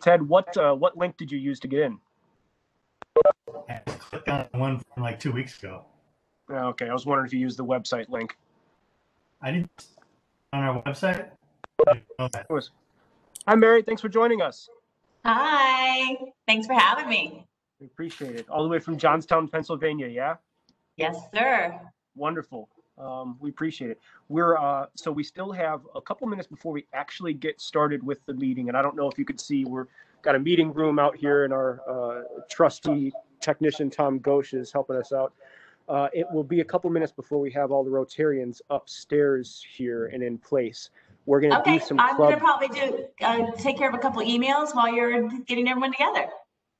Ted, what uh, what link did you use to get in? I clicked on one from like two weeks ago. Oh, Okay, I was wondering if you used the website link. I didn't on our website. I didn't know that. It was- Hi, Mary. Thanks for joining us. Hi, thanks for having me. We appreciate it. All the way from Johnstown, Pennsylvania. Yeah. Yes, sir. Wonderful. Um, we appreciate it. We're uh, so we still have a couple minutes before we actually get started with the meeting, and I don't know if you could see we're got a meeting room out here, and our uh, trusty technician Tom Ghosh is helping us out. Uh, it will be a couple minutes before we have all the Rotarians upstairs here and in place. We're going to Okay, do some I'm club. gonna probably do, uh, take care of a couple emails while you're getting everyone together.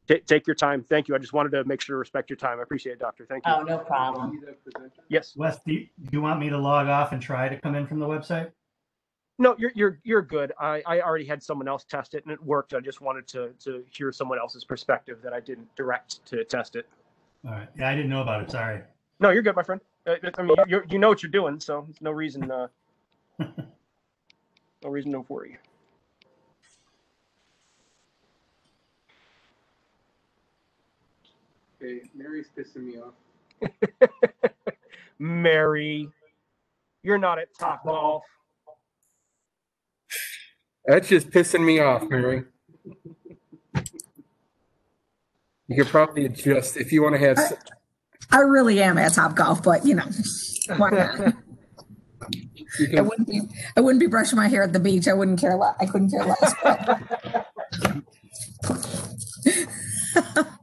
Ta- take your time. Thank you. I just wanted to make sure to respect your time. I appreciate it, Doctor. Thank you. Oh, no problem. Yes. Wes, do you, do you want me to log off and try to come in from the website? No, you're you're you're good. I I already had someone else test it and it worked. I just wanted to to hear someone else's perspective that I didn't direct to test it. All right. Yeah, I didn't know about it. Sorry. No, you're good, my friend. Uh, I mean, you you know what you're doing, so there's no reason uh no reason to worry. Okay, Mary's pissing me off. Mary, you're not at Top Golf. That's just pissing me off, Mary. You could probably adjust if you want to have. I really am at Top Golf, but you know, why not? You I wouldn't be. I wouldn't be brushing my hair at the beach. I wouldn't care. Le- I couldn't care less.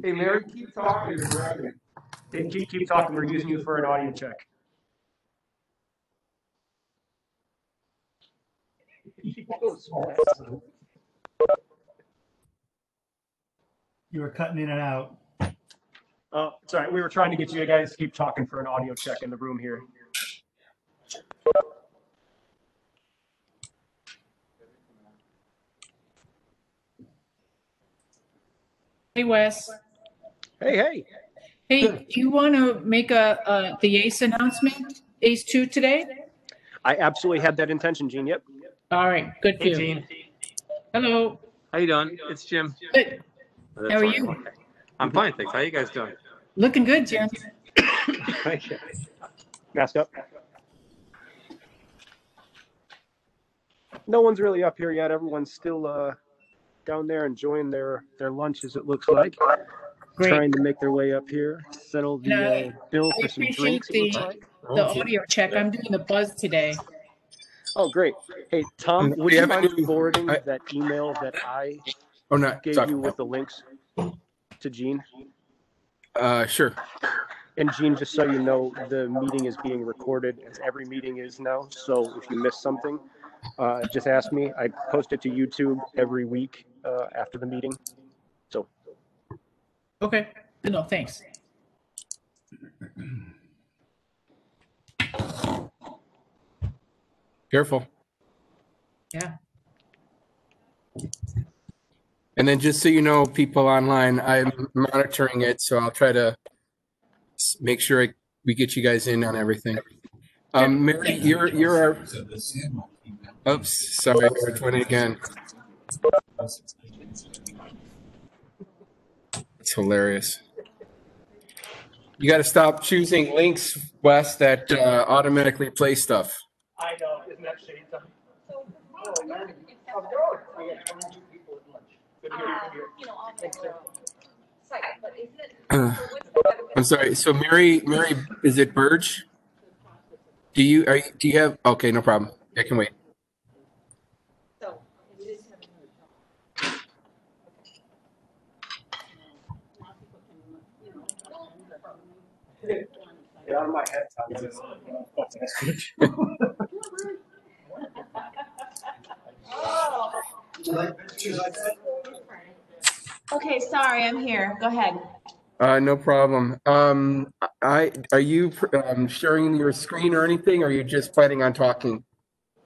But hey, Mary, keep talking. Keep, keep keep talking. We're using you for an audio check. You were cutting in and out. Oh, sorry. We were trying to get you guys to keep talking for an audio check in the room here. Hey Wes, Hey, hey. hey, do you want to make a, uh, the ACE announcement, ACE two today? I absolutely had that intention, Gene. Yep. All right, good for you. Hello, How you doing? It's Jim. good, That's How are all right. you? Okay. I'm fine, thanks. How you guys doing? looking good, Jim. Thank you. Mask up. No one's really up here yet. Everyone's still uh, down there enjoying their their lunches. It looks like Great, trying to make their way up here, settle the No, uh, bill I for some appreciate drinks. it looks the- like. the audio check, I'm doing the buzz today. Oh, great. Hey, Tom, would we you have mind any- forwarding I- that email that I Oh, not. gave sorry. you with the links to Gene? Uh, sure. And Gene, just so you know, the meeting is being recorded, as every meeting is now. So if you miss something, uh, just ask me. I post it to YouTube every week uh, after the meeting. Okay, no, thanks. Careful. Yeah, And then just so you know, people online, I'm monitoring it, so I'll try to make sure I, we get you guys in on everything. Um, Mary, you're, you're our, oops, sorry, I went again. It's hilarious. You gotta stop choosing links, Wes, that uh, automatically play stuff. I know, isn't that shady? I'm sorry. So Mary, Mary, is it Burge? Do you are you, do you have? Okay, no problem. I can wait. Get out of my head, Okay, sorry, I'm here. Go ahead. Uh, no problem. Um, I are you um, sharing your screen or anything? Or are you just planning on talking?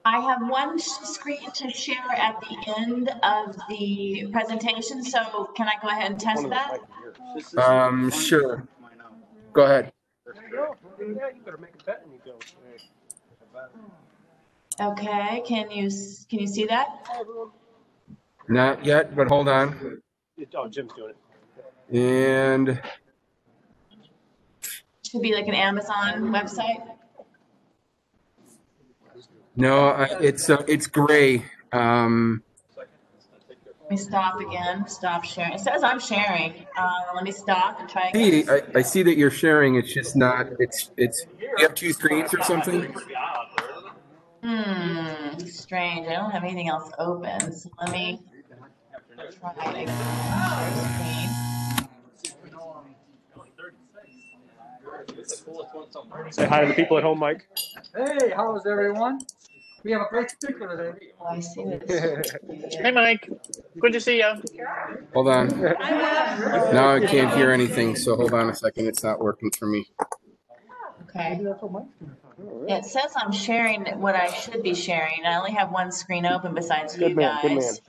I have one screen to share at the end of the presentation, so can I go ahead and test that? Um, sure. Go ahead. Yeah, you better make a bet when you go. Okay, can you, s- can you see that? Not yet, but hold on. Oh, Jim's doing it. And Should be like an Amazon website. no, I- it's, uh, it's gray. Um, Let me stop again, stop sharing. It says I'm sharing. Uh, let me stop and try see, again. I, I see that you're sharing. It's just not, it's, it's, you have two screens or something? Hmm, strange. I don't have anything else open, so let me try it again. Say hi to the people at home, Mike. Hey, how's everyone? We have a great speaker today. Oh, I see this. Hey, Mike. Good to see you. Hold on. Now I can't hear anything, so hold on a second. It's not working for me. Okay. It says I'm sharing what I should be sharing. I only have one screen open besides you Good man, good man. guys.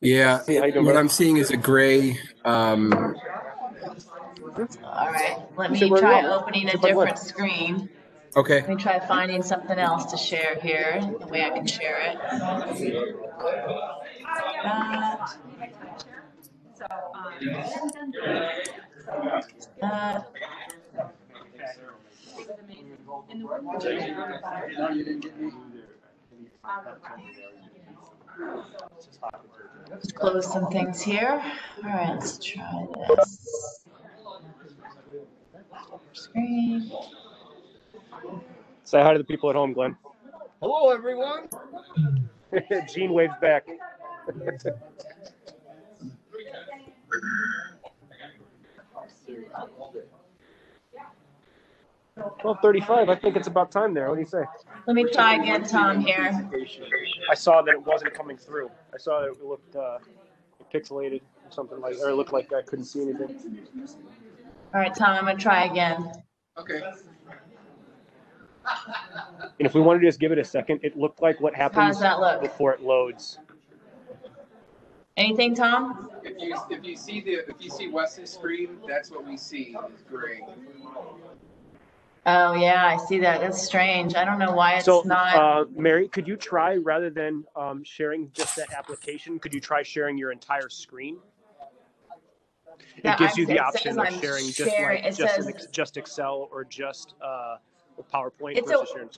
Yeah, Hey, how you doing, what? I'm seeing is a gray, um, All right, let me Sit where you try opening a Sit where you are. different screen. Okay. Let me try finding something else to share here, the way I can share it. Let's close some things here. All right, let's try this. Screen. Say hi to the people at home, Glenn. Hello, everyone. Gene waves back. Twelve thirty-five. I think it's about time there. What do you say? Let me try again, Tom, here. I saw that it wasn't coming through. I saw that it looked uh, pixelated or something like, or it looked like I couldn't see anything. All right, Tom, I'm gonna try again. Okay. And if we wanted to just give it a second, it looked like what How happens that look? before it loads. Anything, Tom? If you, if you see the, if you see Wes's screen, that's what we see is gray. Oh, yeah, I see that. That's strange. I don't know why So, it's not. uh, Mary, could you try rather than um, sharing just that application? Could you try sharing your entire screen? Yeah, It gives I'm- you the it option of I'm sharing just sharing- like it just, says- ex- just Excel or just uh, PowerPoint It's a- versus sharing.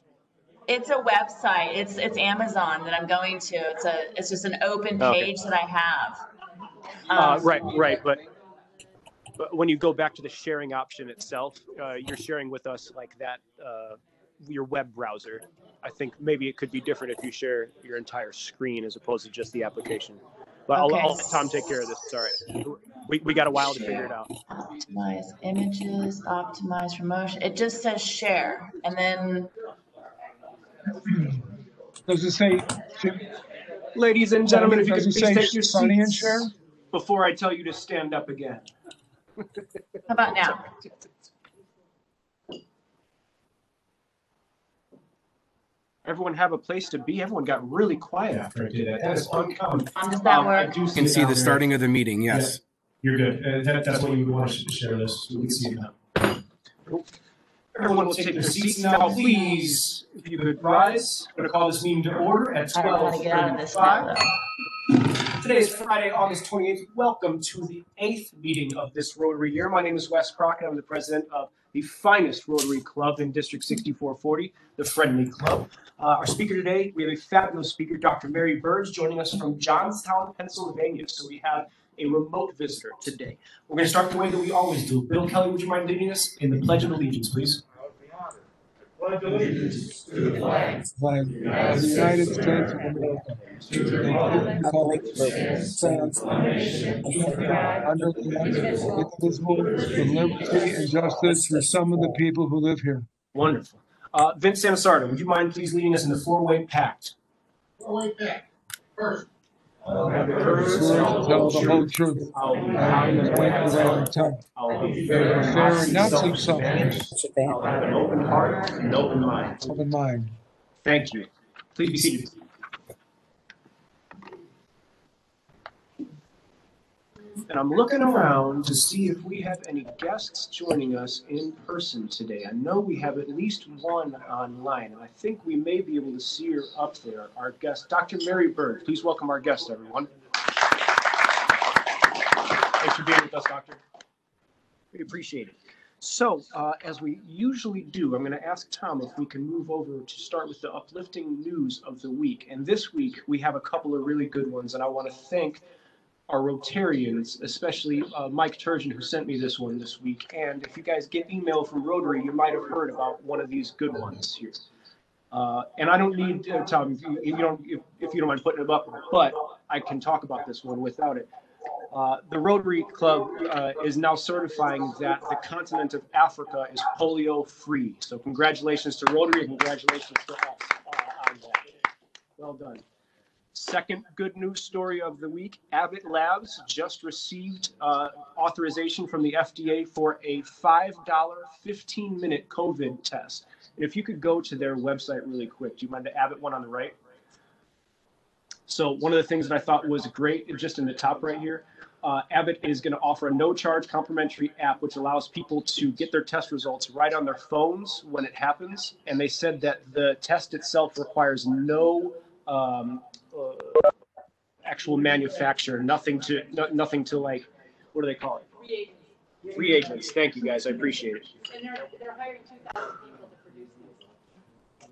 It's a website. It's, it's Amazon that I'm going to. It's a, it's just an open Okay. page that I have. Uh, Um, right, right, but but when you go back to the sharing option itself, uh, you're sharing with us like that uh, your web browser. I think maybe it could be different if you share your entire screen as opposed to just the application. But I'll, Okay. I'll let Tom take care of this. It's all right. We, we got a while to figure it out. Optimize images, optimize for motion. It just says share and then, Does it say, Ladies and gentlemen, if you Does could it please say take your Sonny and seats Cher? before I tell you to stand up again. how about now? Everyone have a place to be. Everyone got really quiet after I did that. That is uncommon. Tom, does that Um, I work? do You can see the there. starting of the meeting, yes. You're good. Uh, that, that's what you want to share this. so We can see it now. Everyone will take their seats now, please. If you could rise, I'm going to call this meeting to order at I don't know how to get out of this now, 12:35. Today is Friday, August 28th. Welcome to the eighth meeting of this Rotary year. My name is Wes Crockett. I'm the president of the finest Rotary Club in District 6440, the Friendly Club. Uh, our speaker today, we have a fabulous speaker, Dr. Mary Burge, joining us from Johnstown, Pennsylvania. So we have a remote visitor today. We're going to start the way that we always do. Bill Kelly, would you mind leading us in the Pledge of Allegiance, please? Flag of the United States of America, to the under the liberty and justice for some of the people who live here. Wonderful. Uh, Vince Samasardo, would you mind please leading us in the four-way pact? Swear to tell the whole truth, and to wait the right tongue. Fair and not so selfish, I'll have an open heart and an open mind. open mind. Thank you. Please be seated. And I'm looking around to see if we have any guests joining us in person today. I know we have at least one online, and I think we may be able to see her up there. Our guest, Dr. Mary Bird. Please welcome our guest, everyone. Thanks for being with us, Doctor. We appreciate it. So, uh, as we usually do, I'm going to ask Tom if we can move over to start with the uplifting news of the week. And this week, we have a couple of really good ones, and I want to thank our Rotarians, especially uh, Mike Turgeon, who sent me this one this week. And if you guys get email from Rotary, you might have heard about one of these good ones here. Uh, and I don't need uh, Tom, if you, you don't, if, if you don't mind putting it up, but I can talk about this one without it. Uh, the Rotary Club uh, is now certifying that the continent of Africa is polio free. So congratulations to Rotary congratulations to us uh. Well done. Second good news story of the week Abbott Labs just received uh, authorization from the FDA for a $5 15 minute COVID test. And if you could go to their website really quick, do you mind the Abbott one on the right? So, one of the things that I thought was great, just in the top right here, uh, Abbott is going to offer a no charge complimentary app which allows people to get their test results right on their phones when it happens. And they said that the test itself requires no um, uh, actual manufacturer, nothing to no, nothing to like, what do they call it? Free agents. Thank you guys. I appreciate it. And they're, they're hiring two thousand people to produce these.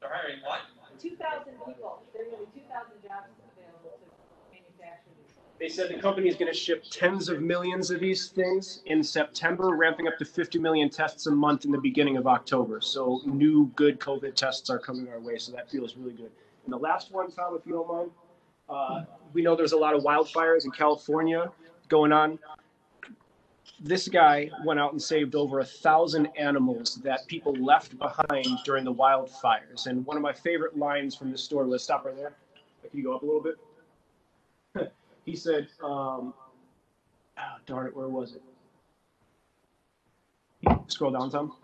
They're hiring what? Two thousand people, there are gonna be two thousand jobs available to manufacture these. They said the company is going to ship tens of millions of these things in September, ramping up to 50 million tests a month in the beginning of October. So new good COVID tests are coming our way. So that feels really good. And the last one, Tom, if you don't mind, uh, we know there's a lot of wildfires in California going on. This guy went out and saved over a thousand animals that people left behind during the wildfires. And one of my favorite lines from the story was stop right there. Can you go up a little bit? he said, um, oh, darn it, where was it? Scroll down, Tom.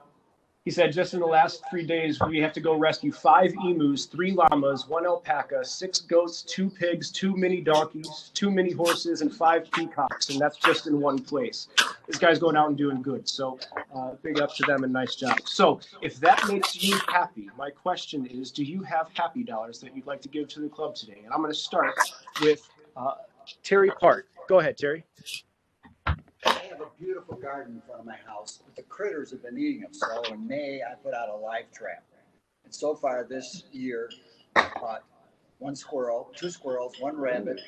He said, just in the last three days, we have to go rescue five emus, three llamas, one alpaca, six goats, two pigs, two mini donkeys, two mini horses, and five peacocks. And that's just in one place. This guy's going out and doing good. So uh, big up to them and nice job. So if that makes you happy, my question is, do you have happy dollars that you'd like to give to the club today? And I'm going to start with uh, Terry Park. Go ahead, Terry. Beautiful garden in front of my house, but the critters have been eating them. So in May, I put out a live trap. And so far this year, I caught one squirrel, two squirrels, one rabbit,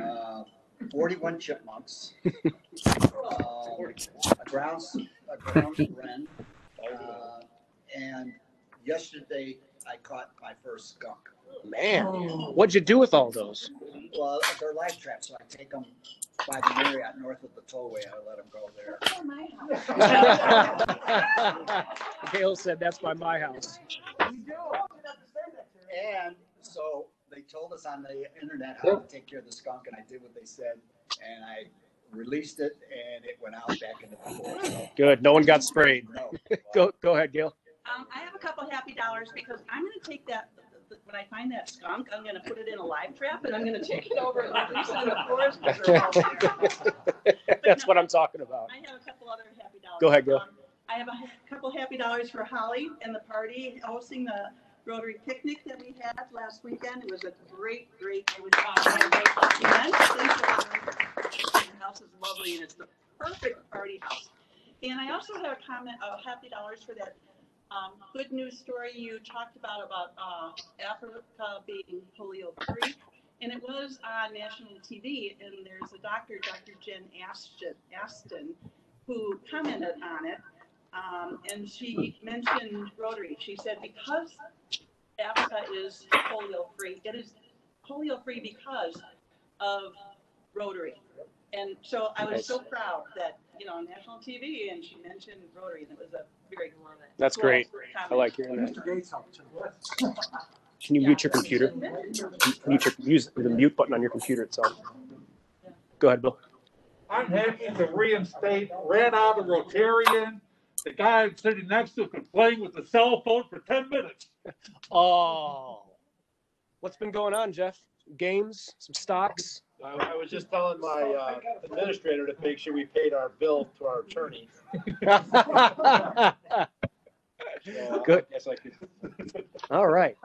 uh, 41 chipmunks, uh, a grouse, a ground wren, uh, and yesterday I caught my first skunk. Man, what'd you do with all those? Well, they're live traps, so I take them by the Marriott north of the tollway. I let them go there. Gail said that's by my house. And so they told us on the internet how to take care of the skunk, and I did what they said, and I released it, and it went out back into the forest. So, Good. No one got sprayed. no, Go, go ahead, Gail. Um, I have a couple happy dollars because I'm gonna take that, when I find that skunk, I'm gonna put it in a live trap and I'm gonna take it over and release it the forest. 'cause they're all there. That's what I'm talking about. I have a couple other happy dollars. Go ahead, Gil. Um, I have a couple happy dollars for Holly and the party hosting the Rotary picnic that we had last weekend. It was a great, great, it was, we had a great event. Thanks for coming. Your house is lovely and it's the perfect party house. And I also have a comment, uh, happy dollars for that, um, good news story you talked about, about, uh, Africa being polio free. And it was on national TV and there's a doctor, Dr. Jen Ashton, Ashton, who commented on it. Um, and she mentioned Rotary. She said because Africa is polio free, it is polio free because of Rotary. And so I was so proud that, you know, on national TV and she mentioned Rotary and it was a very. That's cool great. I like hearing that. Can you mute your computer? Mute your, use the mute button on your computer itself. Go ahead, Bill. I'm happy to reinstate ran out of Rotarian. The guy I'm sitting next to could play with the cell phone for ten minutes. Oh, what's been going on, Jeff? Games, some stocks. I, I was just telling my uh, administrator to make sure we paid our bill to our attorney. So, Good. Yes, I could. All right.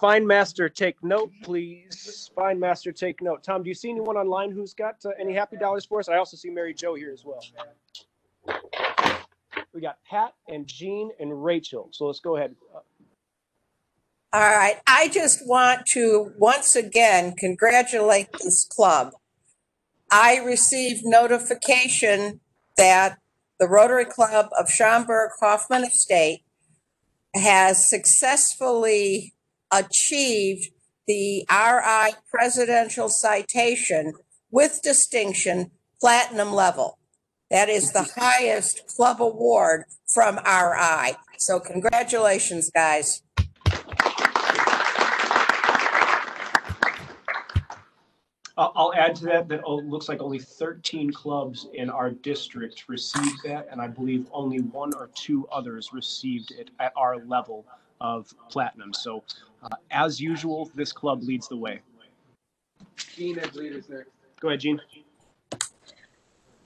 Fine master, take note, please. Fine master, take note. Tom, do you see anyone online who's got uh, any happy dollars for us? I also see Mary Jo here as well. We got Pat and Jean and Rachel. So let's go ahead. Uh, All right, I just want to once again congratulate this club. I received notification that the Rotary Club of Schaumburg Hoffman Estate has successfully achieved the RI Presidential Citation with distinction platinum level. That is the highest club award from RI. So congratulations, guys. I'll, I'll add to that that oh, it looks like only 13 clubs in our district received that, and I believe only one or two others received it at our level of platinum. So, uh, as usual, this club leads the way. Gene, I believe, is next. Go ahead, Gene.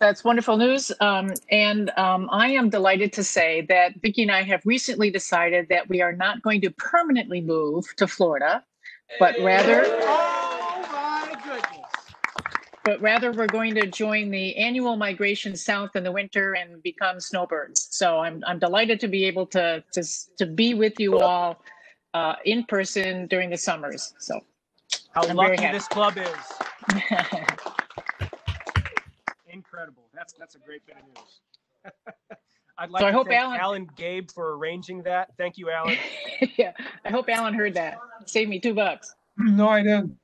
That's wonderful news. Um, and um, I am delighted to say that Vicki and I have recently decided that we are not going to permanently move to Florida, but rather, Oh my goodness. But rather we're going to join the annual migration south in the winter and become snowbirds. So I'm, I'm delighted to be able to, to, to be with you all uh, in person during the summers. So How I'm lucky this club is. Incredible. That's that's a great bit of news. I'd like So I to hope thank Alan- Alan Gabe for arranging that. Thank you, Alan. yeah, I hope Alan heard that. Saved me two bucks. No, I didn't.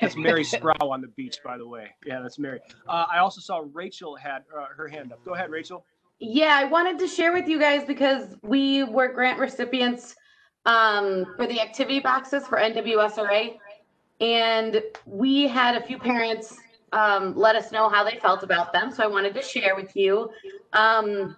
That's Mary Sproul on the beach, by the way. Yeah, that's Mary. Uh, I also saw Rachel had uh, her hand up. Go ahead, Rachel. Yeah, I wanted to share with you guys because we were grant recipients um, for the activity boxes for NWSRA. And we had a few parents um, let us know how they felt about them. So I wanted to share with you. Um,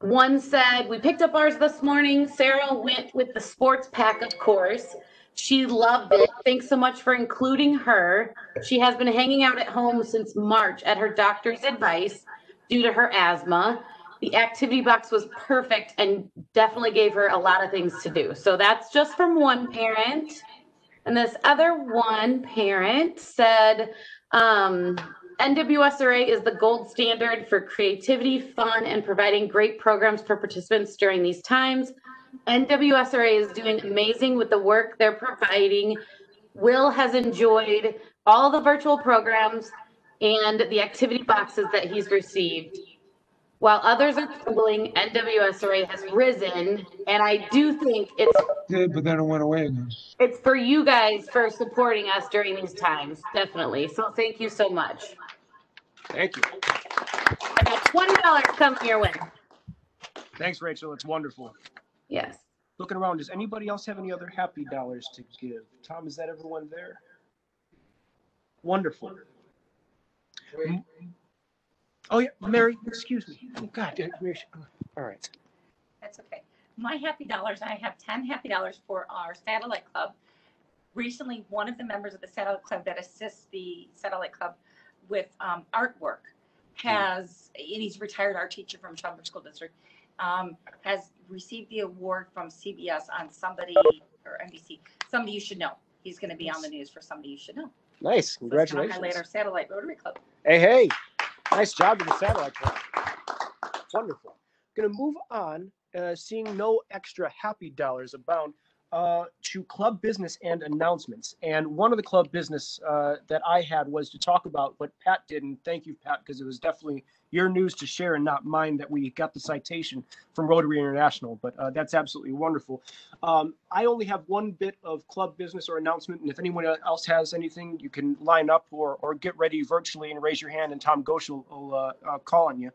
one said, We picked up ours this morning. Sarah went with the sports pack, of course. She loved it. Thanks so much for including her. She has been hanging out at home since March at her doctor's advice due to her asthma. The activity box was perfect and definitely gave her a lot of things to do. So that's just from one parent. And this other one parent said, um, NWSRA is the gold standard for creativity, fun, and providing great programs for participants during these times. NWSRA is doing amazing with the work they're providing. Will has enjoyed all the virtual programs and the activity boxes that he's received. While others are crumbling, NWSRA has risen, and I do think it's Did, but then it went away again. it's for you guys for supporting us during these times, definitely. So thank you so much. Thank you. I got twenty dollars coming your way. Thanks, Rachel. It's wonderful. Yes. Looking around, does anybody else have any other happy dollars to give? Tom, is that everyone there? Wonderful. M- Oh yeah, Mary. Excuse me. Oh God. uh, All right. That's okay. My happy dollars, I have ten happy dollars for our satellite club. Recently, one of the members of the satellite club that assists the satellite club with um, artwork has, and he's retired art teacher from Schaumburg School District, um, has received the award from CBS on somebody, or NBC, somebody you should know. He's going to be on the news for somebody you should know. Nice. So Congratulations. Highlight our satellite Rotary Club. Hey, hey. Nice job to the satellite club. Wonderful. Going to move on, uh, seeing no extra happy dollars abound, uh, to club business and announcements. And one of the club business uh, that I had was to talk about what Pat did. And thank you, Pat, because it was definitely your news to share and not mine that we got the citation from Rotary International. But uh, that's absolutely wonderful. Um, I only have one bit of club business or announcement, and if anyone else has anything, you can line up or, or get ready virtually and raise your hand, and Tom Goshen will, will uh, uh, call on you.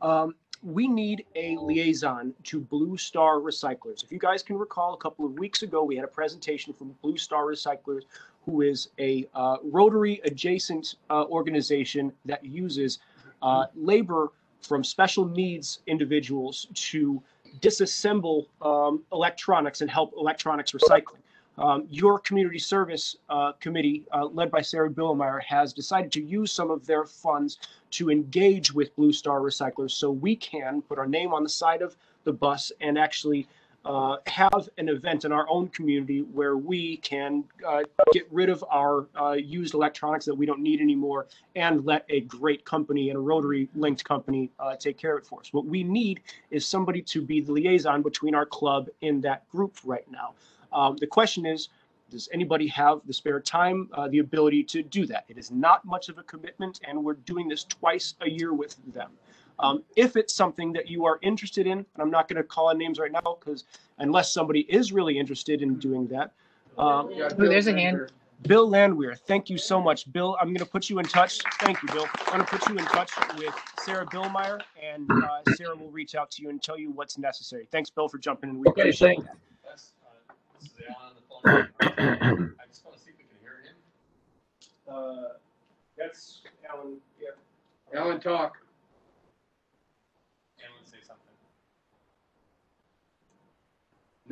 Um, we need a liaison to Blue Star Recyclers. If you guys can recall, a couple of weeks ago, we had a presentation from Blue Star Recyclers, who is a uh, Rotary adjacent uh, organization that uses uh, labor from special needs individuals to disassemble um, electronics and help electronics recycling. Um, your community service uh, committee, uh, led by Sarah Billmeyer, has decided to use some of their funds to engage with Blue Star Recyclers so we can put our name on the side of the bus and actually uh, have an event in our own community where we can uh, get rid of our uh, used electronics that we don't need anymore and let a great company and a Rotary linked company uh, take care of it for us. What we need is somebody to be the liaison between our club and that group right now. Um, the question is, does anybody have the spare time, uh, the ability to do that? It is not much of a commitment, and we're doing this twice a year with them. Um, if it's something that you are interested in, and I'm not going to call on names right now because unless somebody is really interested in doing that. Um, Ooh, there's a hand. Bill Landwehr, thank you so much. Bill, I'm going to put you in touch. Thank you, Bill. I'm going to put you in touch with Sarah Billmeyer, and uh, Sarah will reach out to you and tell you what's necessary. Thanks, Bill, for jumping in. We Okay, appreciate thank- that. Uh, that's Alan. Yeah. Alan, talk. Anyone say something?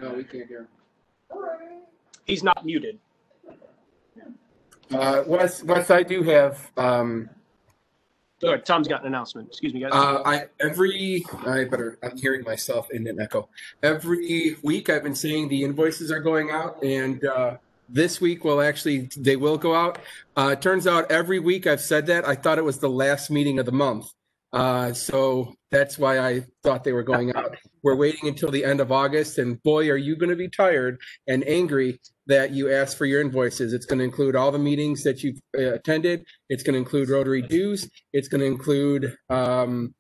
No, we can't hear. He's not muted. Uh, Wes, Wes, I do have, um, Good. Tom's got an announcement. Excuse me, guys. Uh, I every I better I'm hearing myself in an echo. Every week I've been saying the invoices are going out, and uh, this week will actually they will go out. Uh, it turns out every week I've said that. I thought it was the last meeting of the month, uh, so that's why I thought they were going out. We're waiting until the end of August, and boy, are you going to be tired and angry that you asked for your invoices. It's going to include all the meetings that you've uh, attended. It's going to include Rotary dues. It's going to include um,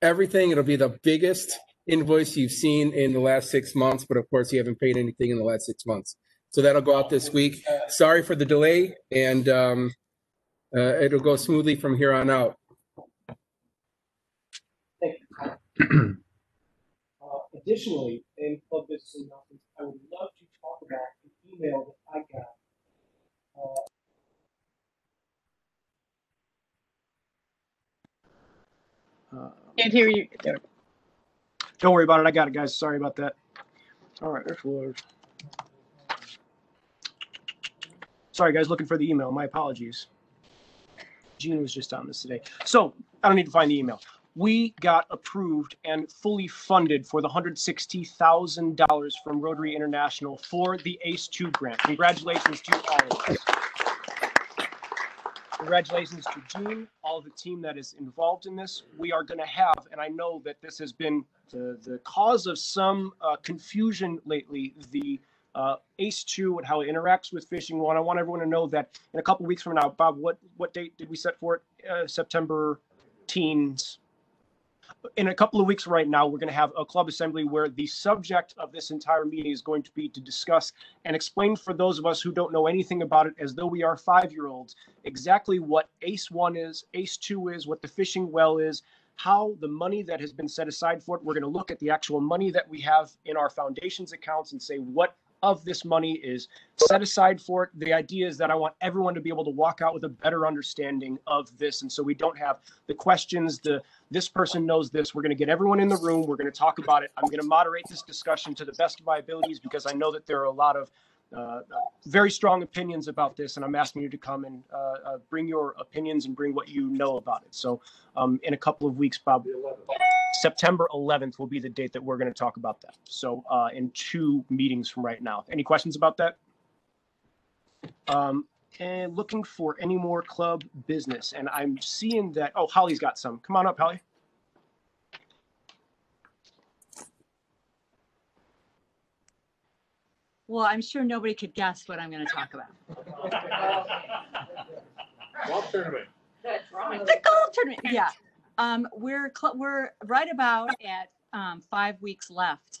everything. It'll be the biggest invoice you've seen in the last six months, but of course, you haven't paid anything in the last six months. So that'll go out this week. Sorry for the delay, and um, uh, it'll go smoothly from here on out. Additionally, in club business announcements, I would love to talk about an email that I got. Uh, uh, Can't hear you. Don't worry about it. I got it, guys. Sorry about that. All right, there's Lord. Sorry, guys. Looking for the email. My apologies. Gene was just on this today. So I don't need to find the email. We got approved and fully funded for the $160,000 from Rotary International for the ACE 2 grant. Congratulations to all of us. Congratulations to Gene, all the team that is involved in this. We are going to have, and I know that this has been the, the cause of some uh, confusion lately, the uh, ACE 2 and how it interacts with Fishing One. I want everyone to know that in a couple weeks from now, Bob, what, what date did we set for it? Uh, September teens. In a couple of weeks right now, we're going to have a club assembly where the subject of this entire meeting is going to be to discuss and explain for those of us who don't know anything about it as though we are five-year-olds exactly what ACE 1 is, ACE 2 is, what the fishing well is, how the money that has been set aside for it, we're going to look at the actual money that we have in our foundations accounts and say what of this money is set aside for it. The idea is that I want everyone to be able to walk out with a better understanding of this. And so we don't have the questions, the this person knows this. We're going to get everyone in the room. We're going to talk about it. I'm going to moderate this discussion to the best of my abilities because I know that there are a lot of very strong opinions about this, and I'm asking you to come and uh, uh, bring your opinions and bring what you know about it. So, um, in a couple of weeks, Bob, September 11th will be the date that we're going to talk about that. So, uh, in two meetings from right now. Any questions about that? Um, and looking for any more club business, and I'm seeing that. Oh, Holly's got some. Come on up, Holly. Well, I'm sure nobody could guess what I'm going to talk about. Golf tournament. The golf tournament, yeah. Um, we're, cl- we're right about at, um, five weeks left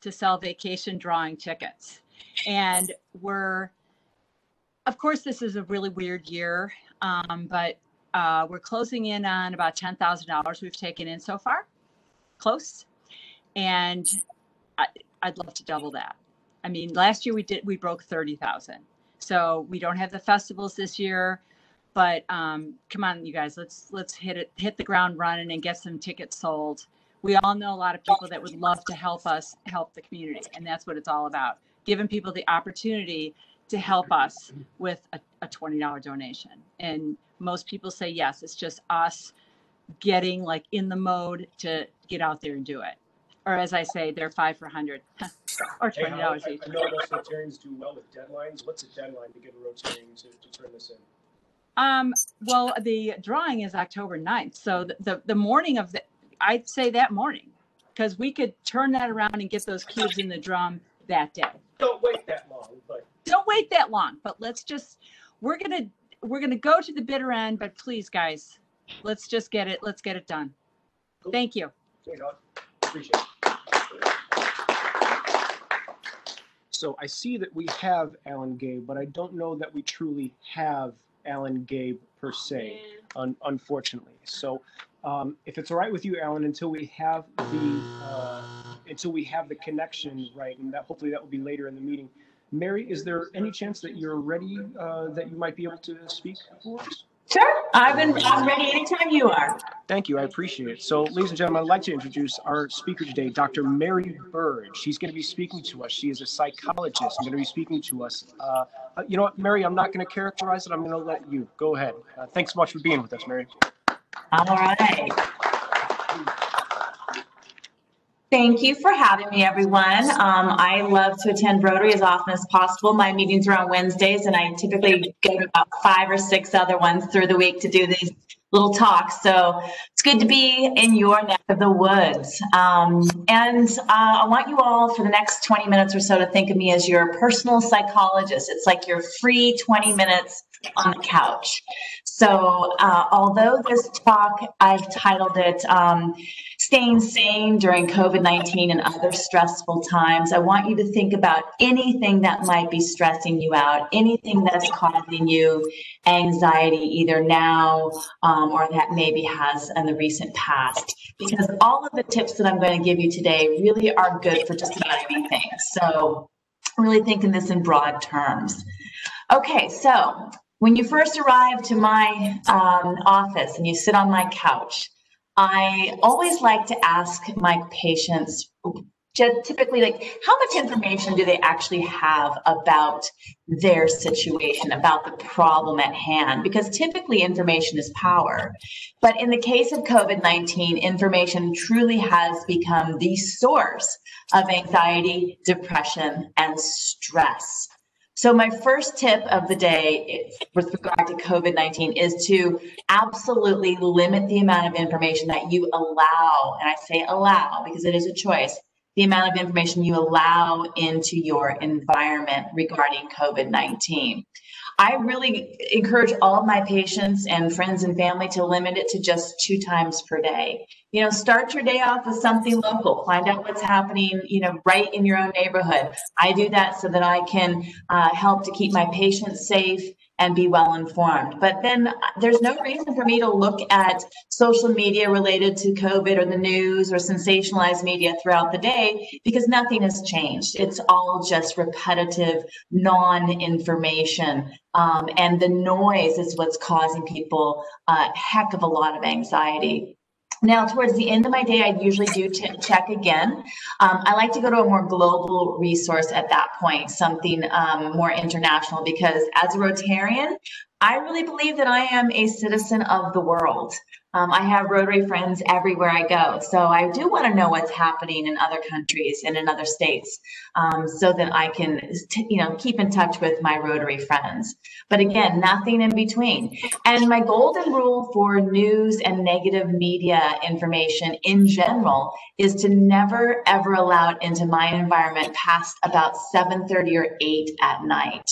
to sell vacation drawing tickets. And we're, of course, this is a really weird year, um, but, uh, we're closing in on about ten thousand dollars we've taken in so far. Close. And I, I'd love to double that. I mean, last year we did, we broke thirty thousand. So we don't have the festivals this year, but um, come on, you guys, let's let's hit it, hit the ground running and get some tickets sold. We all know a lot of people that would love to help us help the community, and that's what it's all about. giving people the opportunity to help us with a, a $20 donation. And most people say yes. It's just us getting like in the mode to get out there and do it. Or as I say, they're five for 100 or Hey, $20 Howard, I each. I know most Rotarians do well with deadlines. What's a deadline to get a Rotarian to, to turn this in? Um, well, the drawing is October 9th. So the, the, the morning of the, I'd say that morning, because we could turn that around and get those cubes in the drum that day. Don't wait that long, but Don't wait that long, but let's just, we're gonna, we're gonna go to the bitter end, but please, guys, let's just get it, let's get it done. Thank you. you know, appreciate it. So I see that we have Alan Gabe, but I don't know that we truly have Alan Gabe per se, un- unfortunately. So um, if it's all right with you, Alan, until we have the uh, until we have the connection right, and that hopefully that will be later in the meeting. Mary, is there any chance that you're ready uh, that you might be able to speak for us? Sure, I've been, I'm ready anytime you are. Thank you. I appreciate it. So, ladies and gentlemen, I'd like to introduce our speaker today, Dr. Mary Bird. She's going to be speaking to us. She is a psychologist I'm going to be speaking to us. Uh, uh, you know what, Mary? I'm not going to characterize it. I'm going to let you go ahead. Uh, thanks so much for being with us, Mary. All right. Thank you for having me, everyone. Um, I love to attend Rotary as often as possible. My meetings are on Wednesdays, and I typically go to about five or six other ones through the week to do these little talks. So it's good to be in your neck of the woods. Um, and uh, I want you all for the next 20 minutes or so to think of me as your personal psychologist. It's like your free 20 minutes on the couch. So uh, although this talk, I've titled it um, Staying Sane During COVID-19 and Other Stressful Times, I want you to think about anything that might be stressing you out, anything that's causing you anxiety either now um, or that maybe has in the recent past. Because all of the tips that I'm going to give you today really are good for just about anything. So really thinking this in broad terms. Okay, so when you first arrive to my um, office and you sit on my couch, I always like to ask my patients typically like how much information do they actually have about their situation about the problem at hand? Because typically information is power. But in the case of covid-19 information truly has become the source of anxiety depression and stress so my first tip of the day with regard to COVID-19 is to absolutely limit the amount of information that you allow, and I say allow because it is a choice, the amount of information you allow into your environment regarding COVID-19. I really encourage all of my patients and friends and family to limit it to just two times per day. You know, start your day off with something local. Find out what's happening, you know, right in your own neighborhood. I do that so that I can uh, help to keep my patients safe and be well informed. But then uh, there's no reason for me to look at social media related to COVID or the news or sensationalized media throughout the day because nothing has changed. It's all just repetitive non information. Um, and the noise is what's causing people a heck of a lot of anxiety. Now, towards the end of my day, I usually do check again. Um, I like to go to a more global resource at that point, something um, more international, because as a Rotarian, I really believe that I am a citizen of the world. Um, I have Rotary friends everywhere I go. So I do want to know what's happening in other countries and in other states um, so that I can, t- you know, keep in touch with my Rotary friends. But again, nothing in between. And my golden rule for news and negative media information in general is to never ever allow it into my environment past about 7:30 or 8 at night.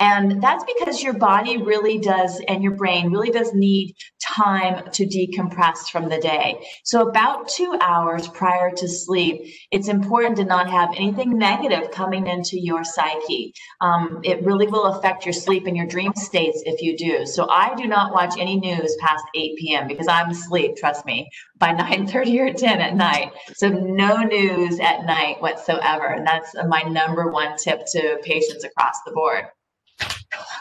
And that's because your body really does, and your brain really does need time to decompress from the day. So, about two hours prior to sleep, it's important to not have anything negative coming into your psyche. Um, it really will affect your sleep and your dream states if you do. So, I do not watch any news past 8 p.m. because I'm asleep, trust me, by 9:30 or 10 at night. So, no news at night whatsoever. And that's my number one tip to patients across the board.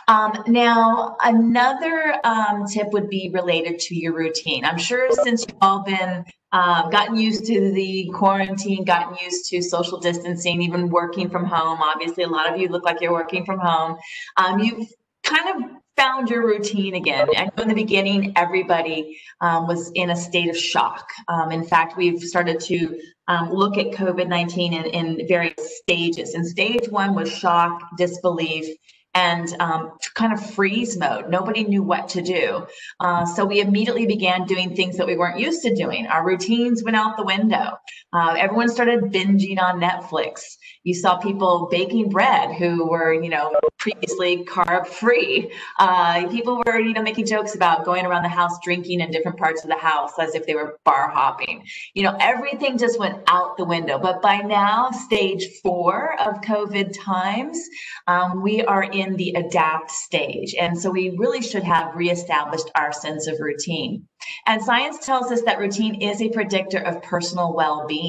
Um, now, another um, tip would be related to your routine. I'm sure since you've all been uh, gotten used to the quarantine, gotten used to social distancing, even working from home. Obviously, a lot of you look like you're working from home. Um, you've kind of found your routine again. I know in the beginning, everybody um, was in a state of shock. Um, in fact, we've started to um, look at COVID 19 in, in various stages. And stage one was shock, disbelief, and um, kind of freeze mode. Nobody knew what to do. Uh, so we immediately began doing things that we weren't used to doing. Our routines went out the window. Uh, everyone started binging on Netflix. You saw people baking bread who were, you know, previously carb free. Uh, people were, you know, making jokes about going around the house drinking in different parts of the house as if they were bar hopping. You know, everything just went out the window. But by now, stage four of COVID times, um, we are in the adapt stage. And so we really should have reestablished our sense of routine. And science tells us that routine is a predictor of personal well being.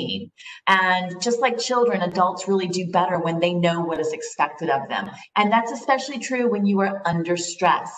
And just like children, adults really do better when they know what is expected of them. And that's especially true when you are under stress.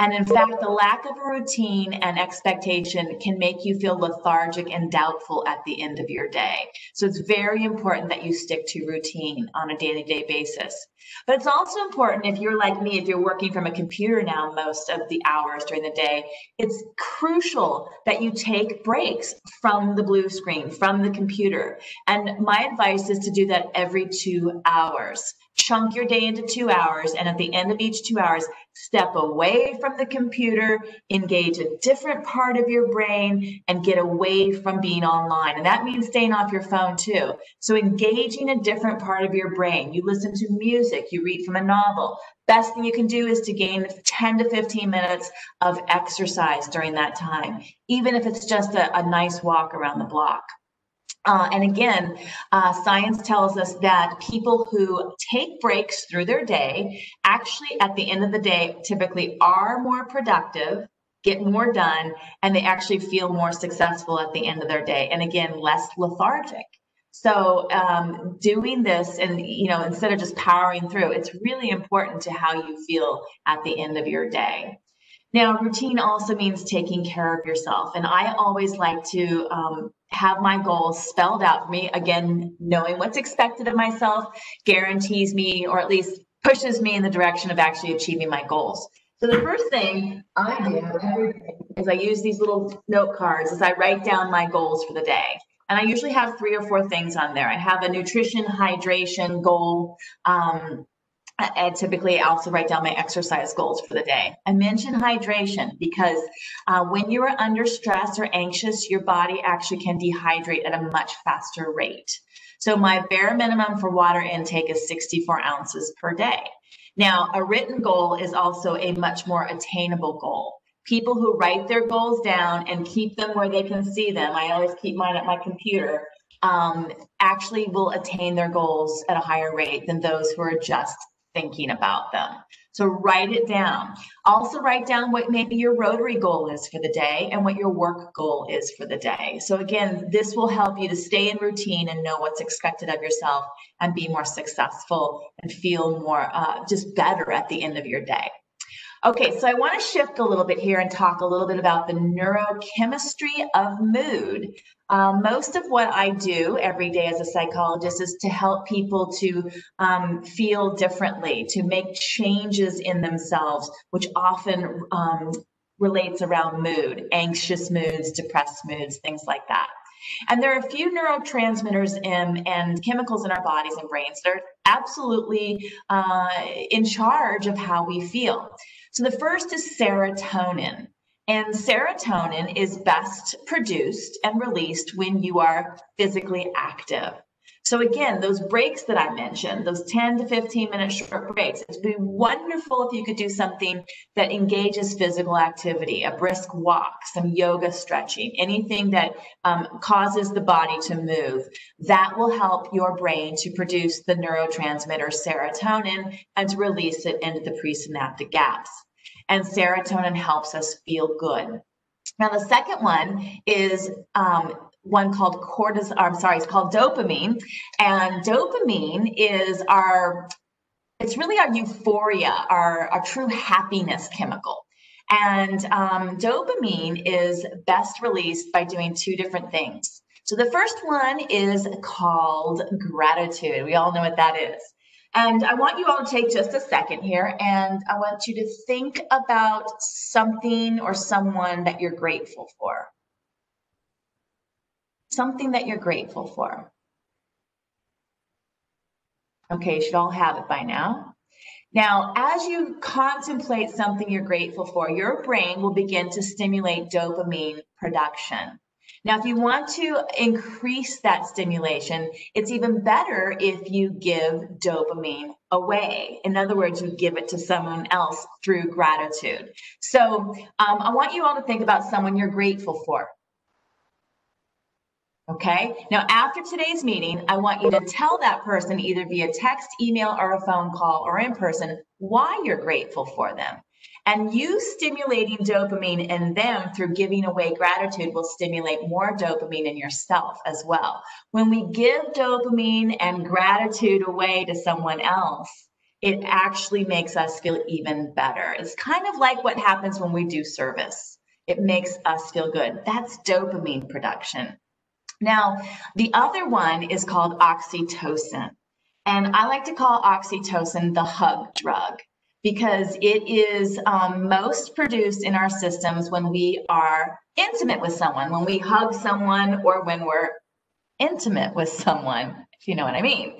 And in fact, the lack of a routine and expectation can make you feel lethargic and doubtful at the end of your day. So it's very important that you stick to routine on a day to day basis. But it's also important if you're like me, if you're working from a computer now most of the hours during the day, it's crucial that you take breaks from the blue screen, from the computer. And my advice is to do that every two hours chunk your day into two hours, and at the end of each two hours, step away from the computer, engage a different part of your brain, and get away from being online. And that means staying off your phone too. So, engaging a different part of your brain. You listen to music, you read from a novel. Best thing you can do is to gain 10 to 15 minutes of exercise during that time, even if it's just a, a nice walk around the block. Uh, and again, uh, science tells us that people who take breaks through their day actually, at the end of the day, typically are more productive, get more done, and they actually feel more successful at the end of their day. And again, less lethargic. So um, doing this and, you know, instead of just powering through, it's really important to how you feel at the end of your day. Now, routine also means taking care of yourself. And I always like to um, have my goals spelled out for me. Again, knowing what's expected of myself guarantees me, or at least pushes me in the direction of actually achieving my goals. So the first thing I do is I use these little note cards as I write down my goals for the day. And I usually have three or four things on there. I have a nutrition, hydration goal. Um, and typically I also write down my exercise goals for the day. I mentioned hydration because uh, when you are under stress or anxious, your body actually can dehydrate at a much faster rate. So my bare minimum for water intake is 64 ounces per day. Now, a written goal is also a much more attainable goal. People who write their goals down and keep them where they can see them, I always keep mine at my computer, um, actually will attain their goals at a higher rate than those who are just thinking about them. So write it down. Also write down what maybe your Rotary goal is for the day and what your work goal is for the day. So again, this will help you to stay in routine and know what's expected of yourself and be more successful and feel more uh, just better at the end of your day. Okay, so I want to shift a little bit here and talk a little bit about the neurochemistry of mood. Um, most of what I do every day as a psychologist is to help people to um, feel differently, to make changes in themselves, which often um, relates around mood, anxious moods, depressed moods, things like that. And there are a few neurotransmitters and, and chemicals in our bodies and brains that are absolutely uh, in charge of how we feel. So the first is serotonin. And serotonin is best produced and released when you are physically active. So again, those breaks that I mentioned, those 10 to 15 minute short breaks, it'd be wonderful if you could do something that engages physical activity, a brisk walk, some yoga stretching, anything that um, causes the body to move. That will help your brain to produce the neurotransmitter serotonin and to release it into the presynaptic gaps. And serotonin helps us feel good. Now, the second one is um, one called cortisol, I'm sorry, it's called dopamine. And dopamine is our it's really our euphoria, our, our true happiness chemical. And um, dopamine is best released by doing two different things. So the first one is called gratitude. We all know what that is. And I want you all to take just a second here and I want you to think about something or someone that you're grateful for. Something that you're grateful for. Okay, you should all have it by now. Now, as you contemplate something you're grateful for, your brain will begin to stimulate dopamine production. Now, if you want to increase that stimulation, it's even better if you give dopamine away. In other words, you give it to someone else through gratitude. So um, I want you all to think about someone you're grateful for. Okay. Now, after today's meeting, I want you to tell that person either via text, email, or a phone call or in person why you're grateful for them. And you stimulating dopamine in them through giving away gratitude will stimulate more dopamine in yourself as well. When we give dopamine and gratitude away to someone else, it actually makes us feel even better. It's kind of like what happens when we do service. It makes us feel good. That's dopamine production. Now, the other one is called oxytocin. And I like to call oxytocin the hug drug because it is um, most produced in our systems when we are intimate with someone, when we hug someone, or when we're intimate with someone, if you know what I mean.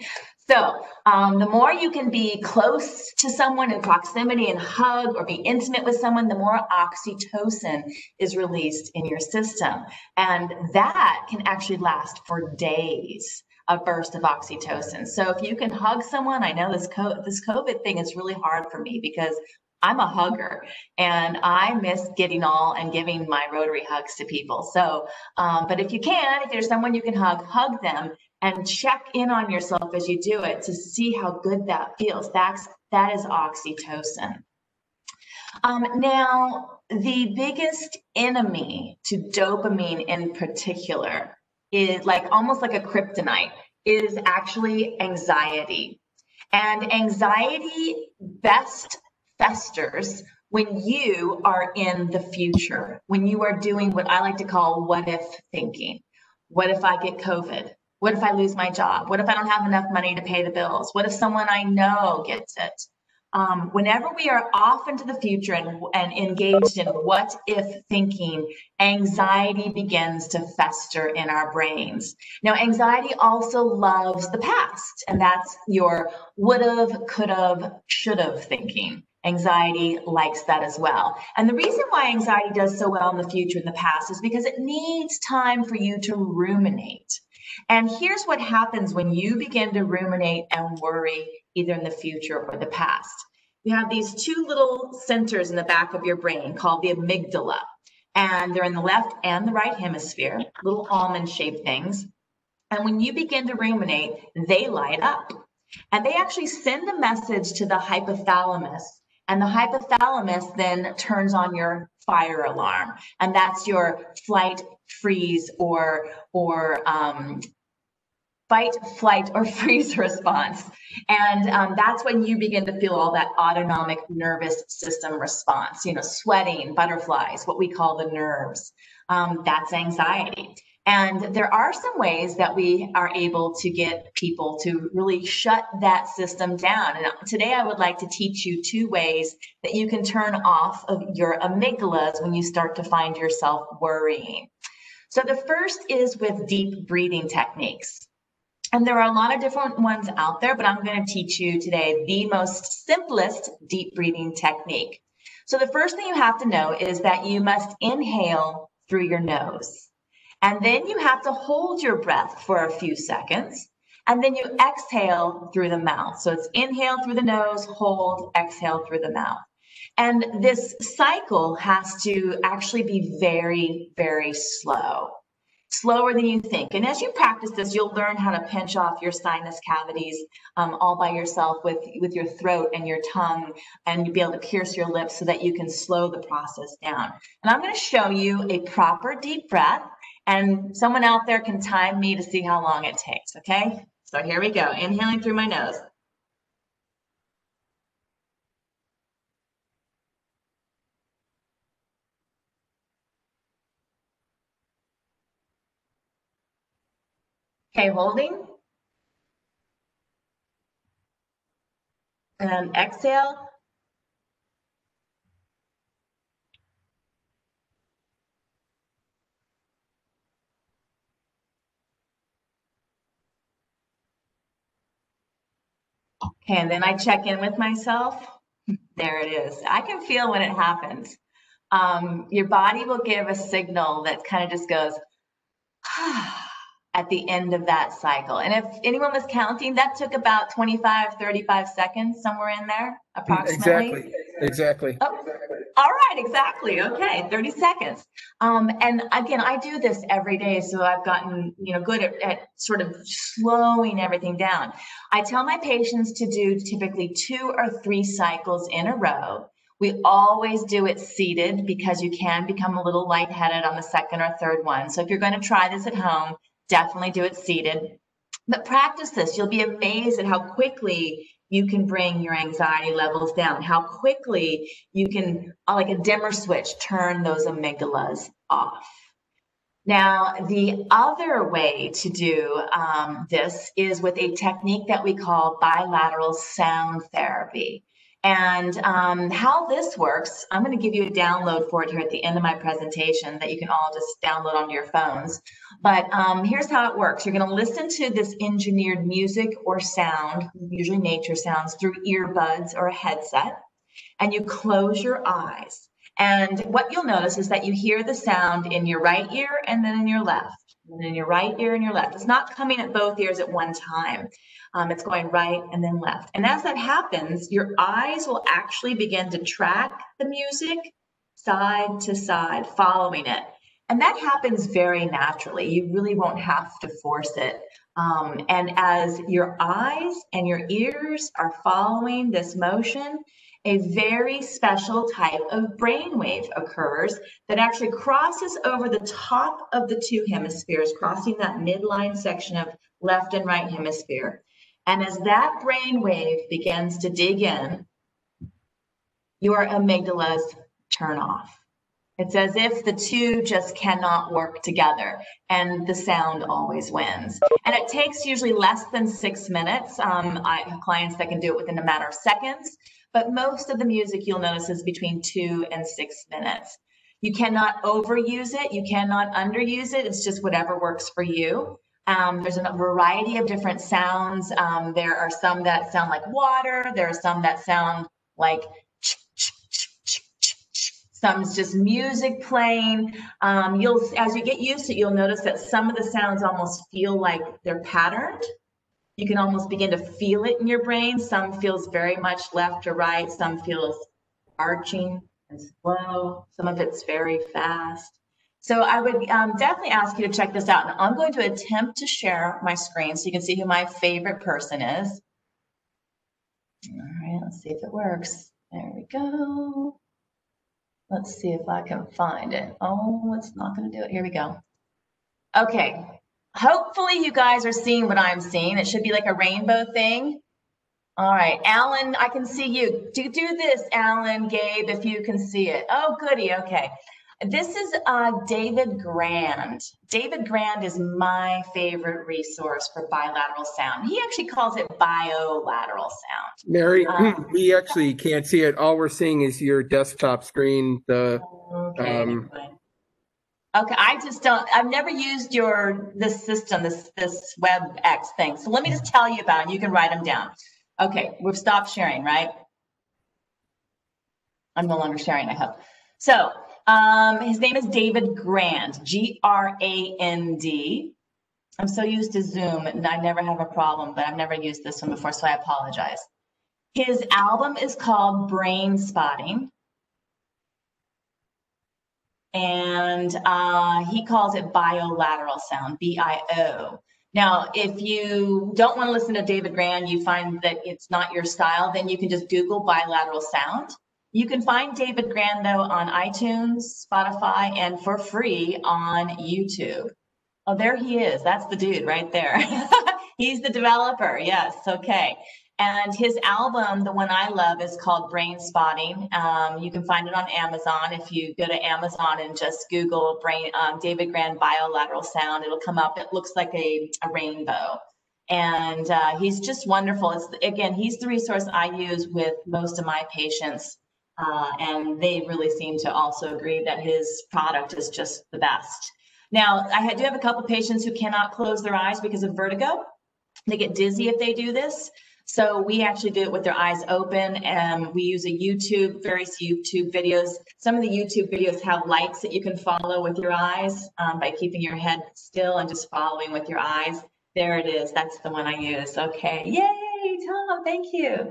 So, um, the more you can be close to someone in proximity and hug or be intimate with someone, the more oxytocin is released in your system. And that can actually last for days a burst of oxytocin. So if you can hug someone, I know this co- this COVID thing is really hard for me because I'm a hugger and I miss getting all and giving my rotary hugs to people. So, um, but if you can, if there's someone you can hug, hug them and check in on yourself as you do it to see how good that feels. That's that is oxytocin. Um, now, the biggest enemy to dopamine in particular is like almost like a kryptonite is actually anxiety. And anxiety best festers when you are in the future, when you are doing what I like to call what if thinking. What if I get COVID? What if I lose my job? What if I don't have enough money to pay the bills? What if someone I know gets it? Um, whenever we are off into the future and, and engaged in what if thinking, anxiety begins to fester in our brains. Now, anxiety also loves the past, and that's your would have, could have, should have thinking. Anxiety likes that as well. And the reason why anxiety does so well in the future and the past is because it needs time for you to ruminate. And here's what happens when you begin to ruminate and worry either in the future or the past. You have these two little centers in the back of your brain called the amygdala, and they're in the left and the right hemisphere, little almond shaped things. And when you begin to ruminate, they light up. And they actually send a message to the hypothalamus. And the hypothalamus then turns on your fire alarm. And that's your flight, freeze, or, or um, fight, flight, or freeze response. And um, that's when you begin to feel all that autonomic nervous system response, you know, sweating, butterflies, what we call the nerves. Um, that's anxiety. And there are some ways that we are able to get people to really shut that system down. And today I would like to teach you two ways that you can turn off of your amygdalas when you start to find yourself worrying. So the first is with deep breathing techniques. And there are a lot of different ones out there, but I'm going to teach you today the most simplest deep breathing technique. So the first thing you have to know is that you must inhale through your nose. And then you have to hold your breath for a few seconds. And then you exhale through the mouth. So it's inhale through the nose, hold, exhale through the mouth. And this cycle has to actually be very, very slow slower than you think. And as you practice this, you'll learn how to pinch off your sinus cavities um, all by yourself with, with your throat and your tongue, and you'll be able to pierce your lips so that you can slow the process down. And I'm going to show you a proper deep breath, and someone out there can time me to see how long it takes, okay? So here we go, inhaling through my nose. Okay, holding. And exhale. Okay, and then I check in with myself. There it is. I can feel when it happens. Um, your body will give a signal that kind of just goes at the end of that cycle. And if anyone was counting, that took about 25, 35 seconds, somewhere in there, approximately. Exactly. Exactly. Oh, all right, exactly. Okay, 30 seconds. Um, and again, I do this every day, so I've gotten you know good at, at sort of slowing everything down. I tell my patients to do typically two or three cycles in a row. We always do it seated because you can become a little lightheaded on the second or third one. So if you're going to try this at home, definitely do it seated. But practice this. You'll be amazed at how quickly you can bring your anxiety levels down, how quickly you can, uh, like a dimmer switch, turn those amygdalas off. Now, the other way to do um, this is with a technique that we call bilateral sound therapy. And um, how this works, I'm going to give you a download for it here at the end of my presentation that you can all just download onto your phones. But um, here's how it works. You're going to listen to this engineered music or sound, usually nature sounds, through earbuds or a headset, and you close your eyes. And what you'll notice is that you hear the sound in your right ear and then in your left, and in your right ear and your left. It's not coming at both ears at one time. Um, it's going right and then left. And as that happens, your eyes will actually begin to track the music side to side, following it. And that happens very naturally. You really won't have to force it. Um, and as your eyes and your ears are following this motion, a very special type of brainwave occurs that actually crosses over the top of the two hemispheres, crossing that midline section of left and right hemisphere. And as that brain wave begins to dig in, your amygdalas turn off. It's as if the two just cannot work together and the sound always wins. And it takes usually less than six minutes. Um, I have clients that can do it within a matter of seconds, but most of the music you'll notice is between two and six minutes. You cannot overuse it, you cannot underuse it. It's just whatever works for you. Um, there's a variety of different sounds. Um, there are some that sound like water. There are some that sound like some's just music playing. Um, you'll, as you get used to it, you'll notice that some of the sounds almost feel like they're patterned. You can almost begin to feel it in your brain. Some feels very much left or right. Some feels arching and slow. Some of it's very fast. So I would um, definitely ask you to check this out. And I'm going to attempt to share my screen so you can see who my favorite person is. All right, let's see if it works. There we go. Let's see if I can find it. Oh, it's not going to do it. Here we go. Okay. Hopefully you guys are seeing what I'm seeing. It should be like a rainbow thing. All right, Alan, I can see you. Do do this, Alan, Gabe, if you can see it. Oh, goody. Okay. This is uh, David Grand. David Grand is my favorite resource for bilateral sound. He actually calls it biolateral sound. Mary, Um, we actually can't see it. All we're seeing is your desktop screen. The Okay. um, Okay, I just don't, I've never used your, this system, this, this WebEx thing. So let me just tell you about it. You can write them down. Okay, we've stopped sharing, right? I'm no longer sharing, I hope. So, um, his name is David Grand, G R A N D. I'm so used to Zoom and I never have a problem, but I've never used this one before, so I apologize. His album is called Brainspotting. And uh, he calls it biolateral sound, B I O. Now, if you don't want to listen to David Grand, you find that it's not your style, then you can just Google bilateral sound. You can find David Grand though on iTunes, Spotify, and for free on YouTube. Oh, there he is. That's the dude right there. He's the developer. Yes. Okay. And his album, the one I love, is called Brainspotting. Um, you can find it on Amazon. If you go to Amazon and just Google Brain um, David Grand bilateral sound, it'll come up. It looks like a, a rainbow. And uh, he's just wonderful. It's again, he's the resource I use with most of my patients. Uh, and they really seem to also agree that his product is just the best. Now, I do have a couple patients who cannot close their eyes because of vertigo. They get dizzy if they do this. So we actually do it with their eyes open and we use a YouTube, various YouTube videos. Some of the YouTube videos have lights that you can follow with your eyes um, by keeping your head still and just following with your eyes. There it is. That's the one I use. Okay. Yay, Tom. Thank you.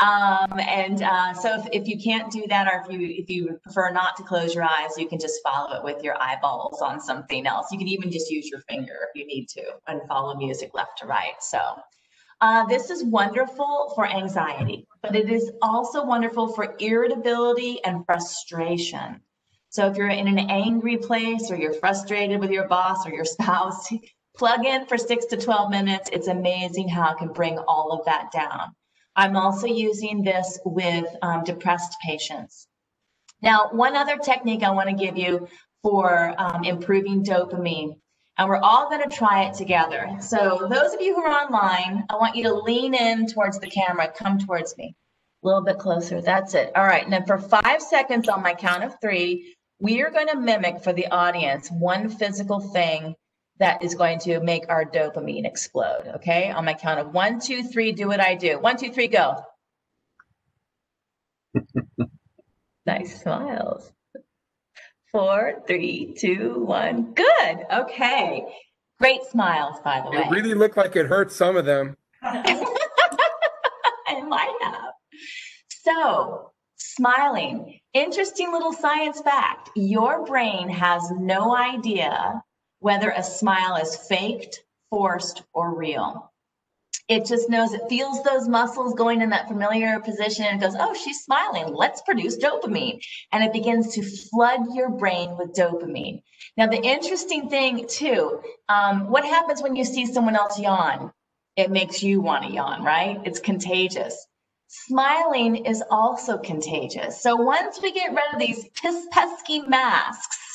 Um, and uh, so if, if you can't do that, or if you if you prefer not to close your eyes, you can just follow it with your eyeballs on something else. You can even just use your finger if you need to and follow music left to right. So uh, this is wonderful for anxiety, but it is also wonderful for irritability and frustration. So if you're in an angry place or you're frustrated with your boss or your spouse, plug in for six to 12 minutes. It's amazing how it can bring all of that down. I'm also using this with um, depressed patients. Now, one other technique I want to give you for um, improving dopamine and we're all going to try it together. So those of you who are online, I want you to lean in towards the camera, come towards me a little bit closer. That's it. All right. And then for five seconds on my count of three, we are going to mimic for the audience one physical thing that is going to make our dopamine explode. Okay. On my count of one, two, three, do what I do. One, two, three, go. nice smiles. Four, three, two, one. Good. Okay. Great smiles, by the way. It really looked like it hurt some of them. it might have. So, smiling. Interesting little science fact your brain has no idea whether a smile is faked, forced, or real it just knows it feels those muscles going in that familiar position and goes, oh, she's smiling. Let's produce dopamine. And it begins to flood your brain with dopamine. Now, the interesting thing, too, um, what happens when you see someone else yawn? It makes you want to yawn, right? It's contagious. Smiling is also contagious. So once we get rid of these pesky masks,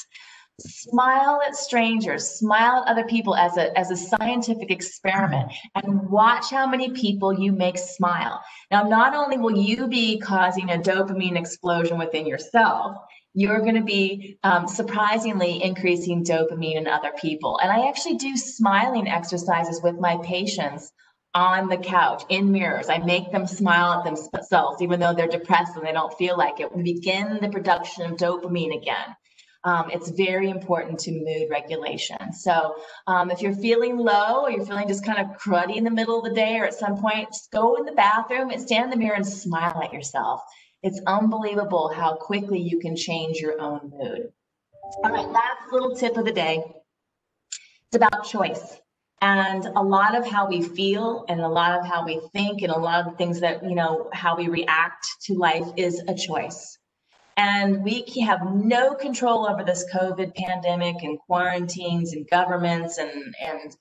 smile at strangers smile at other people as a as a scientific experiment and watch how many people you make smile now not only will you be causing a dopamine explosion within yourself you're going to be um, surprisingly increasing dopamine in other people and i actually do smiling exercises with my patients on the couch in mirrors. I make them smile at themselves, even though they're depressed and they don't feel like it. We begin the production of dopamine again um, it's very important to mood regulation. So um, if you're feeling low or you're feeling just kind of cruddy in the middle of the day or at some point, just go in the bathroom and stand in the mirror and smile at yourself. It's unbelievable how quickly you can change your own mood. All right, last little tip of the day. It's about choice. And a lot of how we feel and a lot of how we think and a lot of things that, you know, how we react to life is a choice. And we have no control over this COVID pandemic and quarantines and governments and, and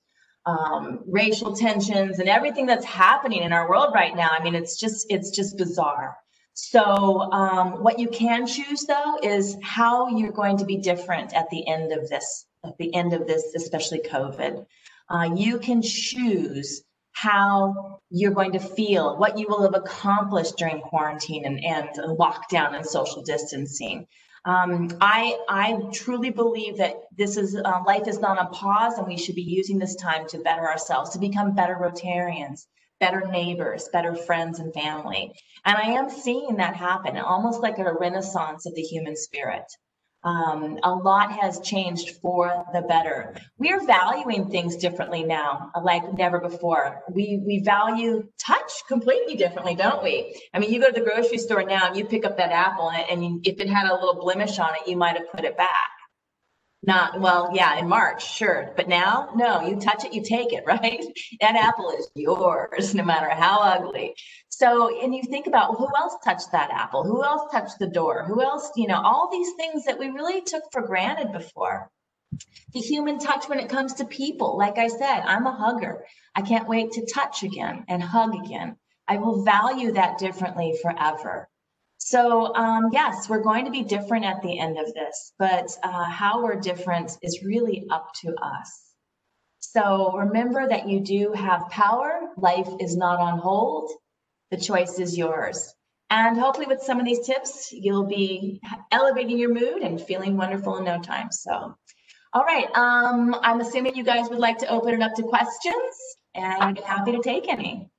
um, racial tensions and everything that's happening in our world right now. I mean, it's just, it's just bizarre. So um, what you can choose though is how you're going to be different at the end of this, at the end of this, especially COVID. Uh, you can choose how you're going to feel, what you will have accomplished during quarantine and, and lockdown and social distancing. Um, I, I truly believe that this is uh, life is not on pause, and we should be using this time to better ourselves, to become better Rotarians, better neighbors, better friends and family. And I am seeing that happen, almost like a renaissance of the human spirit. Um, a lot has changed for the better. We are valuing things differently now, like never before. We we value touch completely differently, don't we? I mean, you go to the grocery store now and you pick up that apple, and, you, if it had a little blemish on it, you might have put it back. Not well, yeah, in March, sure, but now, no. You touch it, you take it, right? That apple is yours, no matter how ugly. So, and you think about who else touched that apple? Who else touched the door? Who else, you know, all these things that we really took for granted before. The human touch when it comes to people. Like I said, I'm a hugger. I can't wait to touch again and hug again. I will value that differently forever. So, um, yes, we're going to be different at the end of this, but uh, how we're different is really up to us. So, remember that you do have power. Life is not on hold. The choice is yours. And hopefully, with some of these tips, you'll be elevating your mood and feeling wonderful in no time. So, all right. Um, I'm assuming you guys would like to open it up to questions, and I'm happy to take any.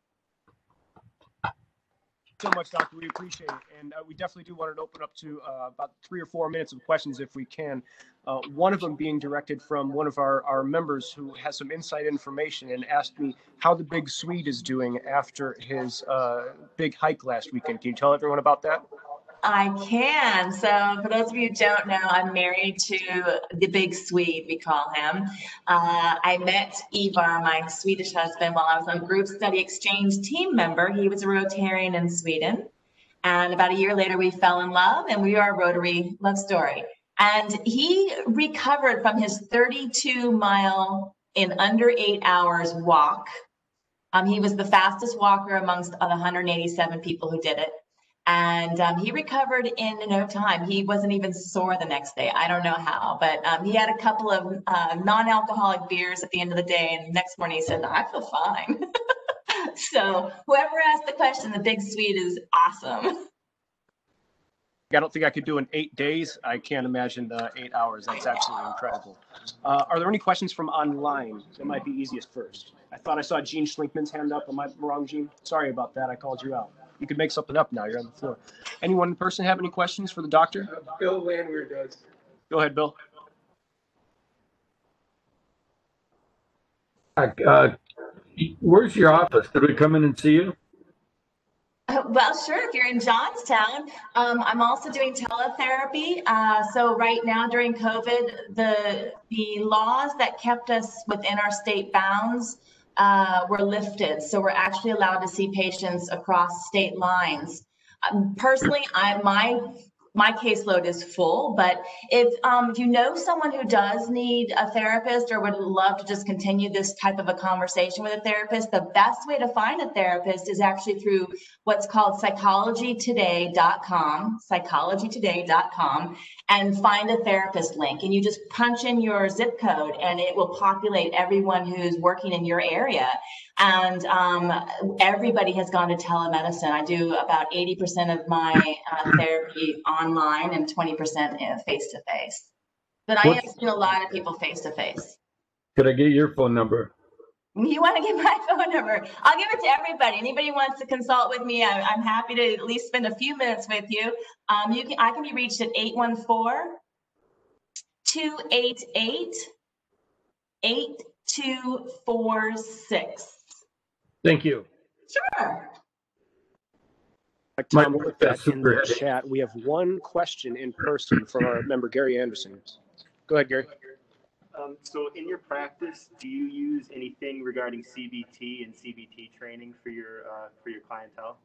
So much, Doctor. We appreciate it. And uh, we definitely do want to open up to uh, about three or four minutes of questions if we can. Uh, one of them being directed from one of our, our members who has some inside information and asked me how the big Swede is doing after his uh, big hike last weekend. Can you tell everyone about that? I can. So, for those of you who don't know, I'm married to the big Swede, we call him. Uh, I met Ivar, my Swedish husband, while I was on group study exchange team member. He was a Rotarian in Sweden. And about a year later, we fell in love, and we are a Rotary love story. And he recovered from his 32 mile in under eight hours walk. Um, he was the fastest walker amongst the 187 people who did it. And um, he recovered in no time. He wasn't even sore the next day. I don't know how, but um, he had a couple of uh, non alcoholic beers at the end of the day. And the next morning he said, I feel fine. so, whoever asked the question, the big Swede is awesome. I don't think I could do in eight days. I can't imagine the eight hours. That's absolutely incredible. Uh, are there any questions from online that might be easiest first? I thought I saw Gene Schlinkman's hand up. Am I wrong, Gene? Sorry about that. I called you out. You could make something up now. You're on the floor. Anyone in person have any questions for the doctor? Bill Landwehr does. Go ahead, Bill. Uh, where's your office? Did we come in and see you? Uh, Well, sure. If you're in Johnstown, um, I'm also doing teletherapy. Uh, so right now during COVID, the the laws that kept us within our state bounds uh, were lifted. So we're actually allowed to see patients across state lines. Um, personally, I my my caseload is full, but if um, you know someone who does need a therapist or would love to just continue this type of a conversation with a therapist, the best way to find a therapist is actually through what's called psychologytoday.com, psychologytoday.com, and find a therapist link. And you just punch in your zip code and it will populate everyone who's working in your area. And um, everybody has gone to telemedicine. I do about 80% of my uh, therapy online and 20% face to face. But I am What's- seeing a lot of people face to face. Could I get your phone number? You want to get my phone number? I'll give it to everybody. Anybody wants to consult with me, I, I'm happy to at least spend a few minutes with you. Um, you can, I can be reached at 814 288 8246. Thank you. Sure. Like My Tom wife put that in the chat. We have one question in person from our member Gary Anderson. Go ahead, Gary. Um, so in your practice, do you use anything regarding CBT and CBT training for your, uh, for your clientele?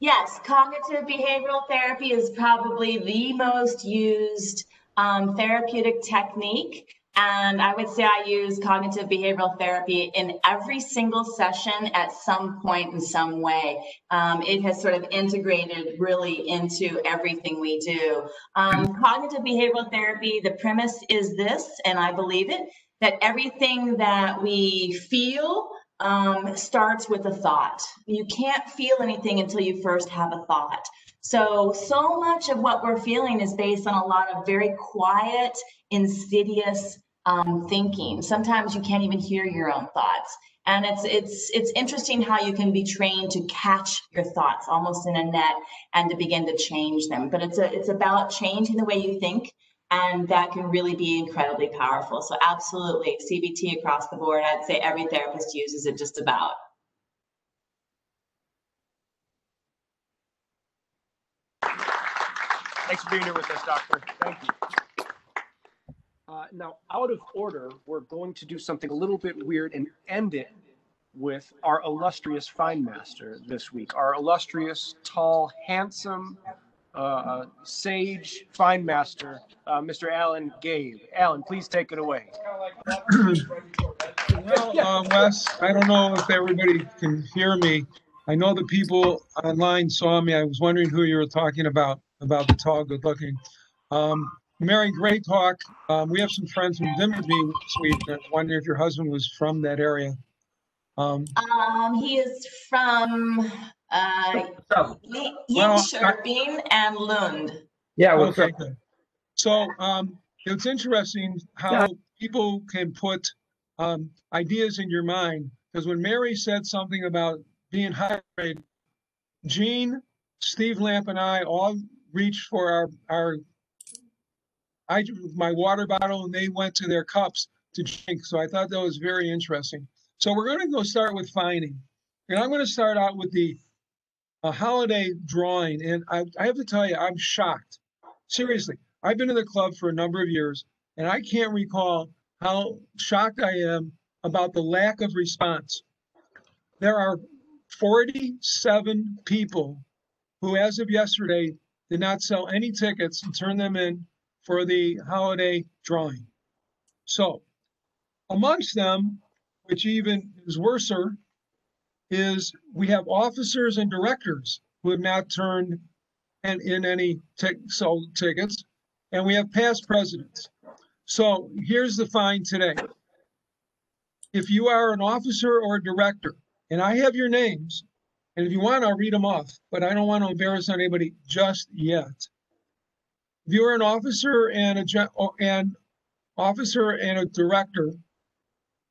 Yes, cognitive behavioral therapy is probably the most used um, therapeutic technique. And I would say I use cognitive behavioral therapy in every single session at some point in some way. Um, it has sort of integrated really into everything we do. Um, cognitive behavioral therapy, the premise is this, and I believe it, that everything that we feel um, starts with a thought. You can't feel anything until you first have a thought. So, so much of what we're feeling is based on a lot of very quiet, insidious um, thinking. Sometimes you can't even hear your own thoughts. And it's it's it's interesting how you can be trained to catch your thoughts almost in a net and to begin to change them. But it's a it's about changing the way you think and that can really be incredibly powerful. So absolutely, CBT across the board. I'd say every therapist uses it just about. Thanks for being here with us, Doctor. Thank you. Uh, now, out of order, we're going to do something a little bit weird and end it with our illustrious fine master this week. Our illustrious, tall, handsome, uh, sage fine master, uh, Mr. Alan Gabe. Alan, please take it away. Well, uh, Wes, I don't know if everybody can hear me. I know the people online saw me. I was wondering who you were talking about, about the tall, good looking. Um, Mary, great talk. Um, we have some friends from Dimmerby, Sweden. I was wondering if your husband was from that area. Um, Um, he is from, uh, Well, Jönköping and Lund. Yeah, okay, good. So, um, it's interesting how people can put, um, ideas in your mind. Because when Mary said something about being hydrated, Gene, Steve Lamp and I all reached for our, our, I, my water bottle and they went to their cups to drink. So I thought that was very interesting. So we're going to go start with finding. And I'm going to start out with the holiday drawing. And I, I have to tell you, I'm shocked. Seriously, I've been in the club for a number of years and I can't recall how shocked I am about the lack of response. There are 47 people who, as of yesterday, did not sell any tickets and turn them in for the holiday drawing. So, amongst them, which even is worser, is we have officers and directors who have not turned in, in any tic- sold tickets, and we have past presidents. So here's the fine today. If you are an officer or a director, and I have your names, and if you want, I'll read them off, but I don't want to embarrass anybody just yet. If you're an officer and a and officer and a director,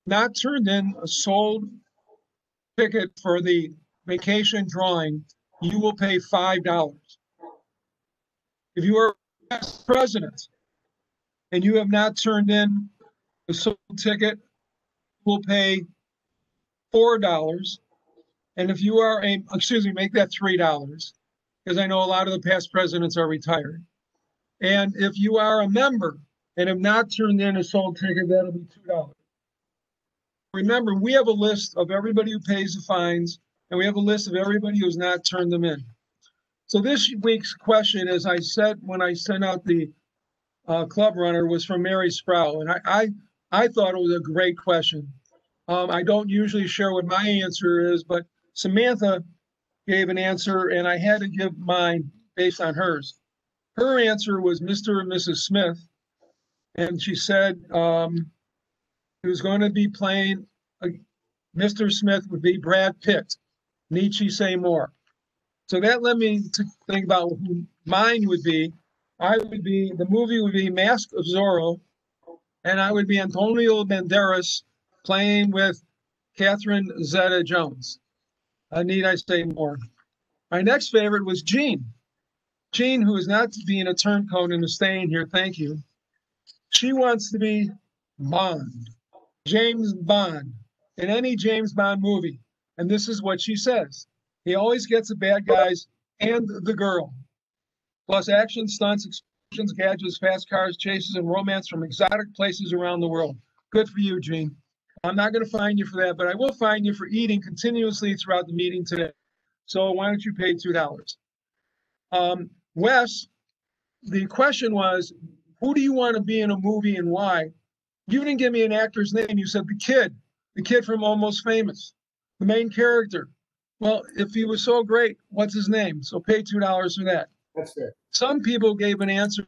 not turned in a sold ticket for the vacation drawing, you will pay five dollars. If you are past president and you have not turned in a sold ticket, you will pay four dollars. And if you are a, excuse me, make that three dollars, because I know a lot of the past presidents are retired. And if you are a member and have not turned in a sold ticket, that'll be two dollars. Remember, we have a list of everybody who pays the fines, and we have a list of everybody who's not turned them in. So this week's question, as I said when I sent out the uh, ClubRunner, was from Mary Sproul, and I, I I thought it was a great question. Um, I don't usually share what my answer is, but Samantha gave an answer, and I had to give mine based on hers. Her answer was Mr. and Mrs. Smith, and she said um, he was going to be playing. Uh, Mr. Smith would be Brad Pitt. Need I say more. So that led me to think about who mine would be. I would be the movie would be Mask of Zorro, and I would be Antonio Banderas playing with Catherine Zeta-Jones. Uh, need I say more? My next favorite was Jean. Jean, who is not being a turncoat and is staying here, thank you. She wants to be Bond, James Bond, in any James Bond movie. And this is what she says. He always gets the bad guys and the girl. Plus action, stunts, explosions, gadgets, fast cars, chases, and romance from exotic places around the world. Good for you, Jean. I'm not going to fine you for that, but I will fine you for eating continuously throughout the meeting today. So why don't you pay two dollars? Um, Wes, the question was, who do you want to be in a movie and why? You didn't give me an actor's name. You said the kid, the kid from Almost Famous, the main character. Well, if he was so great, what's his name? So pay two dollars for that. That's fair. Some people gave an answer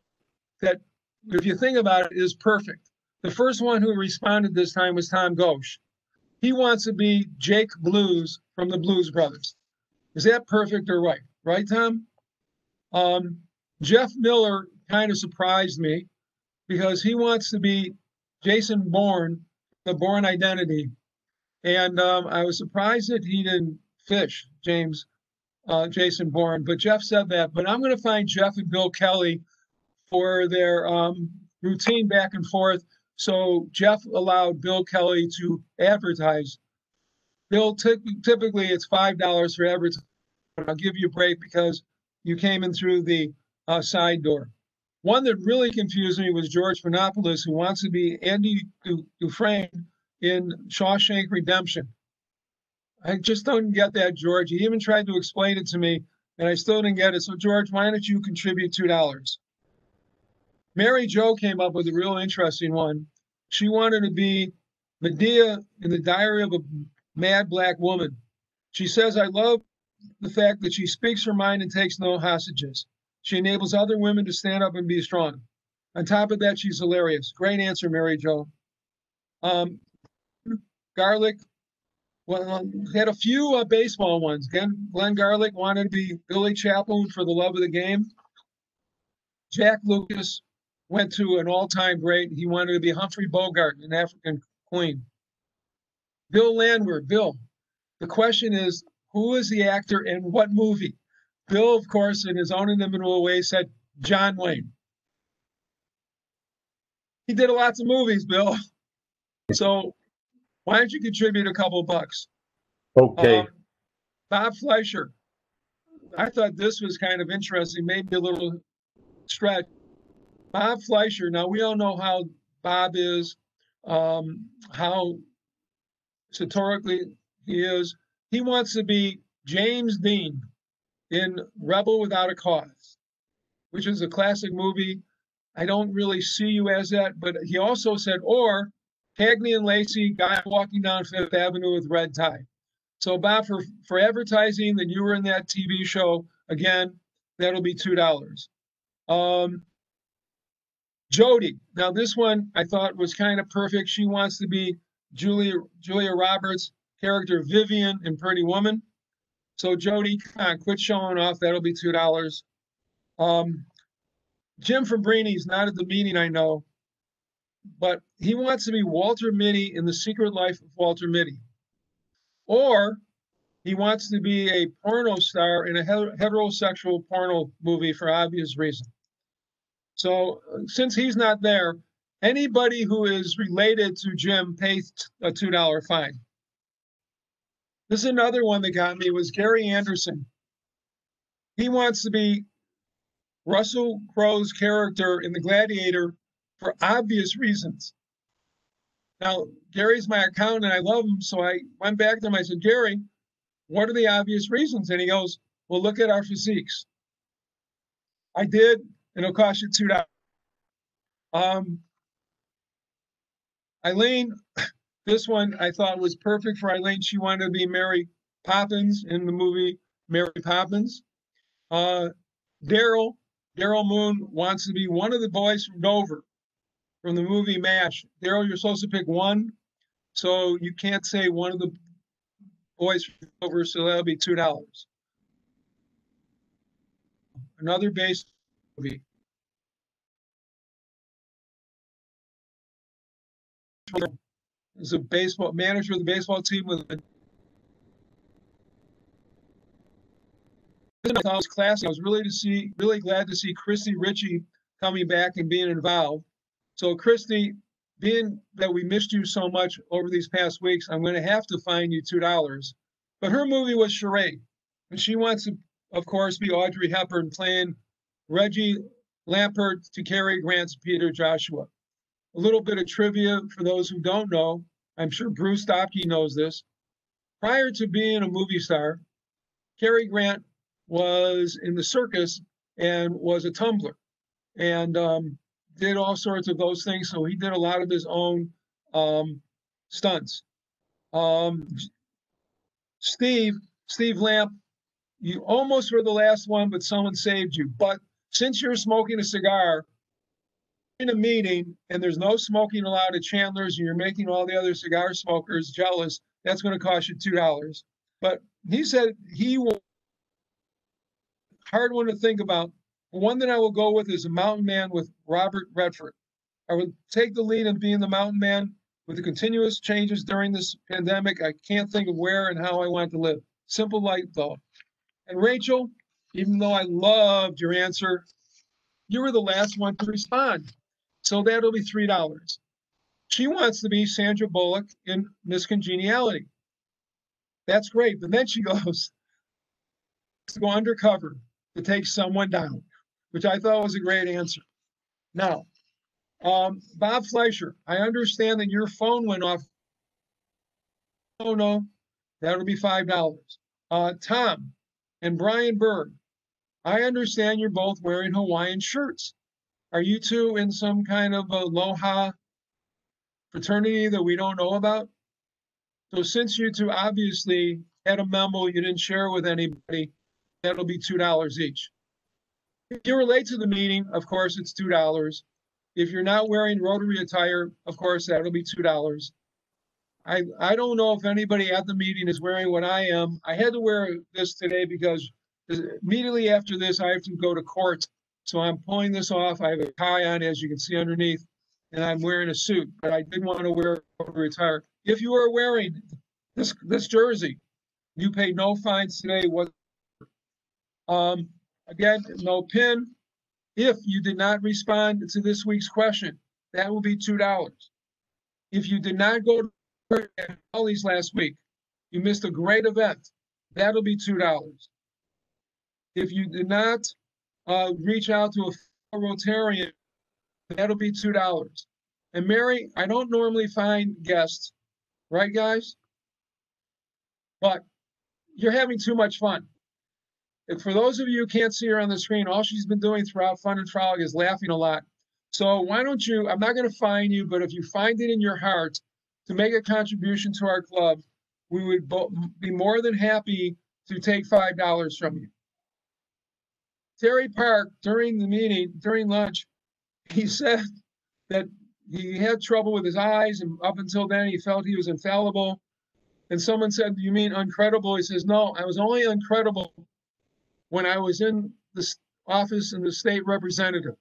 that, if you think about it, is perfect. The first one who responded this time was Tom Ghosh. He wants to be Jake Blues from the Blues Brothers. Is that perfect or right? Right, Tom? Um, Jeff Miller kind of surprised me because he wants to be Jason Bourne, the Bourne Identity. And um, I was surprised that he didn't fish James, uh, Jason Bourne, but Jeff said that. But I'm going to find Jeff and Bill Kelly for their um, routine back and forth. So Jeff allowed Bill Kelly to advertise. Bill, typ- typically it's five dollars for advertising. But I'll give you a break because you came in through the uh, side door. One that really confused me was George Panopoulos, who wants to be Andy Du- Dufresne in Shawshank Redemption. I just don't get that, George. He even tried to explain it to me, and I still didn't get it. So, George, why don't you contribute two dollars? Mary Jo came up with a real interesting one. She wanted to be Madea in the Diary of a Mad Black Woman. She says, "I love the fact that she speaks her mind and takes no hostages. She enables other women to stand up and be strong. On top of that, she's hilarious. Great answer, Mary Jo. Um, Garlic, well, had a few uh, baseball ones. Glenn, Glenn Garlic wanted to be Billy Chaplin for the love of the game. Jack Lucas went to an all-time great. He wanted to be Humphrey Bogart, an African queen. Bill Landwehr, Bill. The question is, who is the actor in what movie? Bill, of course, in his own inimitable way, said John Wayne. He did a lots of movies, Bill. So why don't you contribute a couple bucks? Okay. Um, Bob Fleischer. I thought this was kind of interesting, maybe a little stretch. Bob Fleischer. Now we all know how Bob is, um, how satirically he is. He wants to be James Dean in Rebel Without a Cause, which is a classic movie. I don't really see you as that, but he also said, or Cagney and Lacey, guy walking down Fifth Avenue with red tie. So Bob, for, for advertising that you were in that TV show, again, that'll be two dollars. Um, Jody. Now this one I thought was kind of perfect. She wants to be Julia Julia Roberts' character Vivian in Pretty Woman. So Jody, come on, quit showing off. That'll be two dollars. Um, Jim Fabrini's not at the meeting, I know, but he wants to be Walter Mitty in The Secret Life of Walter Mitty. Or he wants to be a porno star in a heterosexual porno movie for obvious reason. So since he's not there, anybody who is related to Jim pays a $2 fine. This is another one that got me was Gary Anderson. He wants to be Russell Crowe's character in The Gladiator for obvious reasons. Now, Gary's my accountant. I love him. So I went back to him. I said, Gary, what are the obvious reasons? And he goes, Well, look at our physiques. I did, and it'll cost you two dollars. Um, Eileen, this one I thought was perfect for Eileen. She wanted to be Mary Poppins in the movie Mary Poppins. Uh, Daryl, Daryl Moon wants to be one of the boys from Dover from the movie MASH. Daryl, you're supposed to pick one, so you can't say one of the boys from Dover, so that'll be two dollars. Another base movie. Is a baseball manager of the baseball team with a classy. I was really to see, really glad to see Christy Ritchie coming back and being involved. So, Christy, being that we missed you so much over these past weeks, I'm going to have to fine you two dollars. But her movie was Charade, and she wants to, of course, be Audrey Hepburn playing Reggie Lampert to Cary Grant's Peter Joshua. A little bit of trivia for those who don't know. I'm sure Bruce Stopke knows this. Prior to being a movie star, Cary Grant was in the circus and was a tumbler. And um, did all sorts of those things. So he did a lot of his own um, stunts. Um, Steve, Steve Lamp, you almost were the last one, but someone saved you. But since you're smoking a cigar in a meeting and there's no smoking allowed at Chandler's and you're making all the other cigar smokers jealous, that's going to cost you $2. But he said he will, hard one to think about, one that I will go with is a mountain man with Robert Redford. I would take the lead in being the mountain man with the continuous changes during this pandemic. I can't think of where and how I want to live. Simple life, though. And Rachel, even though I loved your answer, you were the last one to respond. So that'll be $3. She wants to be Sandra Bullock in Miss Congeniality. That's great. But then she goes to go undercover to take someone down which I thought was a great answer. Now, um, Bob Fleischer, I understand that your phone went off. Oh no, that'll be five dollars. Uh, Tom and Brian Berg, I understand you're both wearing Hawaiian shirts. Are you two in some kind of aloha fraternity that we don't know about? So since you two obviously had a memo, you didn't share with anybody, that'll be two dollars each. If you're late to the meeting, of course, it's two dollars. If you're not wearing Rotary attire, of course, that'll be two dollars. I, I don't know if anybody at the meeting is wearing what I am. I had to wear this today because immediately after this, I have to go to court. So I'm pulling this off. I have a tie on, as you can see underneath, and I'm wearing a suit, but I didn't want to wear Rotary attire. If you are wearing this, this jersey, you pay no fines today. What? Um, again, no pin. If you did not respond to this week's question, that will be two dollars. If you did not go to Holly's last week, you missed a great event. That'll be two dollars. If you did not uh, reach out to a Rotarian, that'll be two dollars. And Mary, I don't normally find guests, right, guys? But you're having too much fun. And for those of you who can't see her on the screen, all she's been doing throughout Fun and Frolic is laughing a lot. So why don't you? I'm not going to fine you, but if you find it in your heart to make a contribution to our club, we would be more than happy to take five dollars from you. Terry Park during the meeting, during lunch, he said that he had trouble with his eyes, and up until then, he felt he was infallible. And someone said, you mean uncredible?" He says, "No, I was only uncredible when I was in the office and the state representative."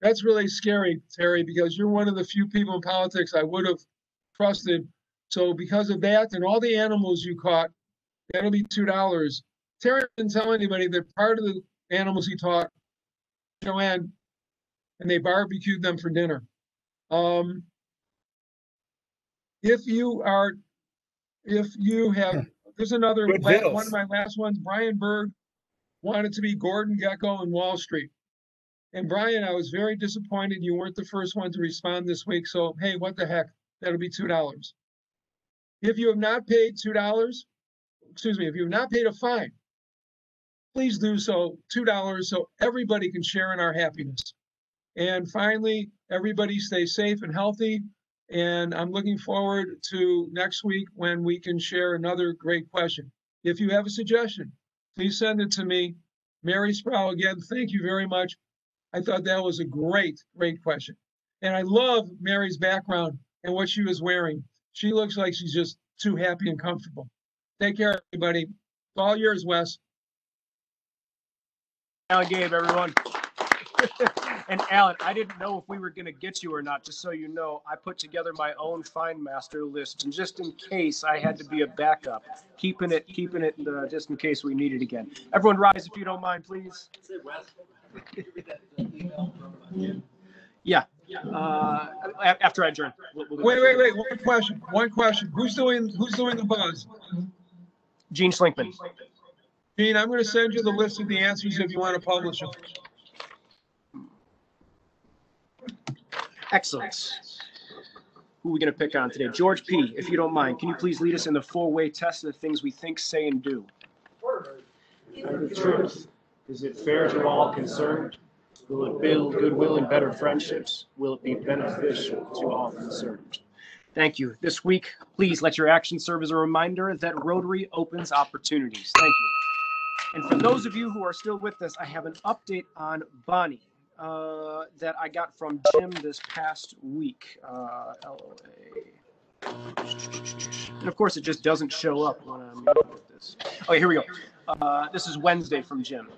That's really scary, Terry, because you're one of the few people in politics I would have trusted. So because of that and all the animals you caught, that'll be two dollars. Terry didn't tell anybody that part of the animals he taught, Joanne, and they barbecued them for dinner. Um, if you are, if you have, there's another, Good la- vittles. one of my last ones, Brian Berg wanted to be Gordon Gekko in Wall Street. And Brian, I was very disappointed you weren't the first one to respond this week. So, hey, what the heck? That'll be two dollars. If you have not paid two dollars, excuse me, if you have not paid a fine, please do so, two dollars, so everybody can share in our happiness. And finally, everybody stay safe and healthy. And I'm looking forward to next week when we can share another great question. If you have a suggestion, please send it to me. Mary Sproul, again, thank you very much. I thought that was a great, great question. And I love Mary's background and what she was wearing. She looks like she's just too happy and comfortable. Take care, everybody. All yours, Wes. Alan Gabe, everyone. and Alan, I didn't know if we were going to get you or not. Just so you know, I put together my own Find Master list, and just in case I had to be a backup, keeping it, keeping it, uh, just in case we need it again. Everyone, rise if you don't mind, please. Yeah. Uh, after I adjourn. We'll- we'll Wait, wait, wait, one question, one question. Who's doing, who's doing the buzz? Gene Schlinkman. Gene, I'm gonna send you the list of the answers if you want to publish them. Excellent. Who are we going to pick on today? George P., if you don't mind, can you please lead us in the four-way test of the things we think, say, and do? Tell the truth. Is it fair to all concerned? Will it build goodwill and better friendships? Will it be beneficial to all concerned? Thank you. This week, please let your actions serve as a reminder that Rotary opens opportunities. Thank you. And for those of you who are still with us, I have an update on Bonnie uh, that I got from Jim this past week. Uh. And of course, it just doesn't show up when I'm with this. Okay, here we go. Uh, this is Wednesday from Jim.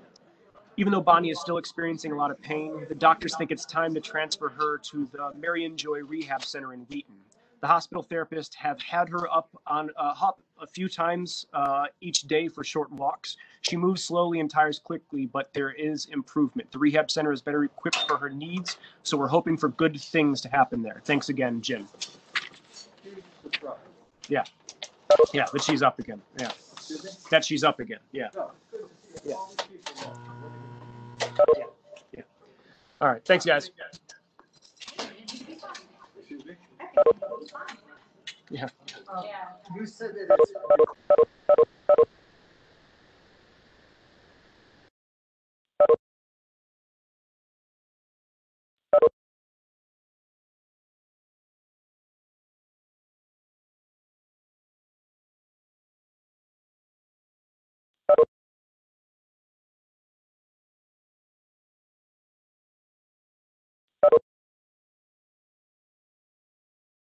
Even though Bonnie is still experiencing a lot of pain, the doctors think it's time to transfer her to the Marianjoy Rehab Center in Wheaton. The hospital therapists have had her up on a hop a few times uh, each day for short walks. She moves slowly and tires quickly, but there is improvement. The rehab center is better equipped for her needs, so we're hoping for good things to happen there. Thanks again, Jim. Yeah. Yeah, but she's up again. Yeah. That she's up again. Yeah. Yeah. Yeah. Yeah. All right. Thanks, guys. Yeah. You said that it's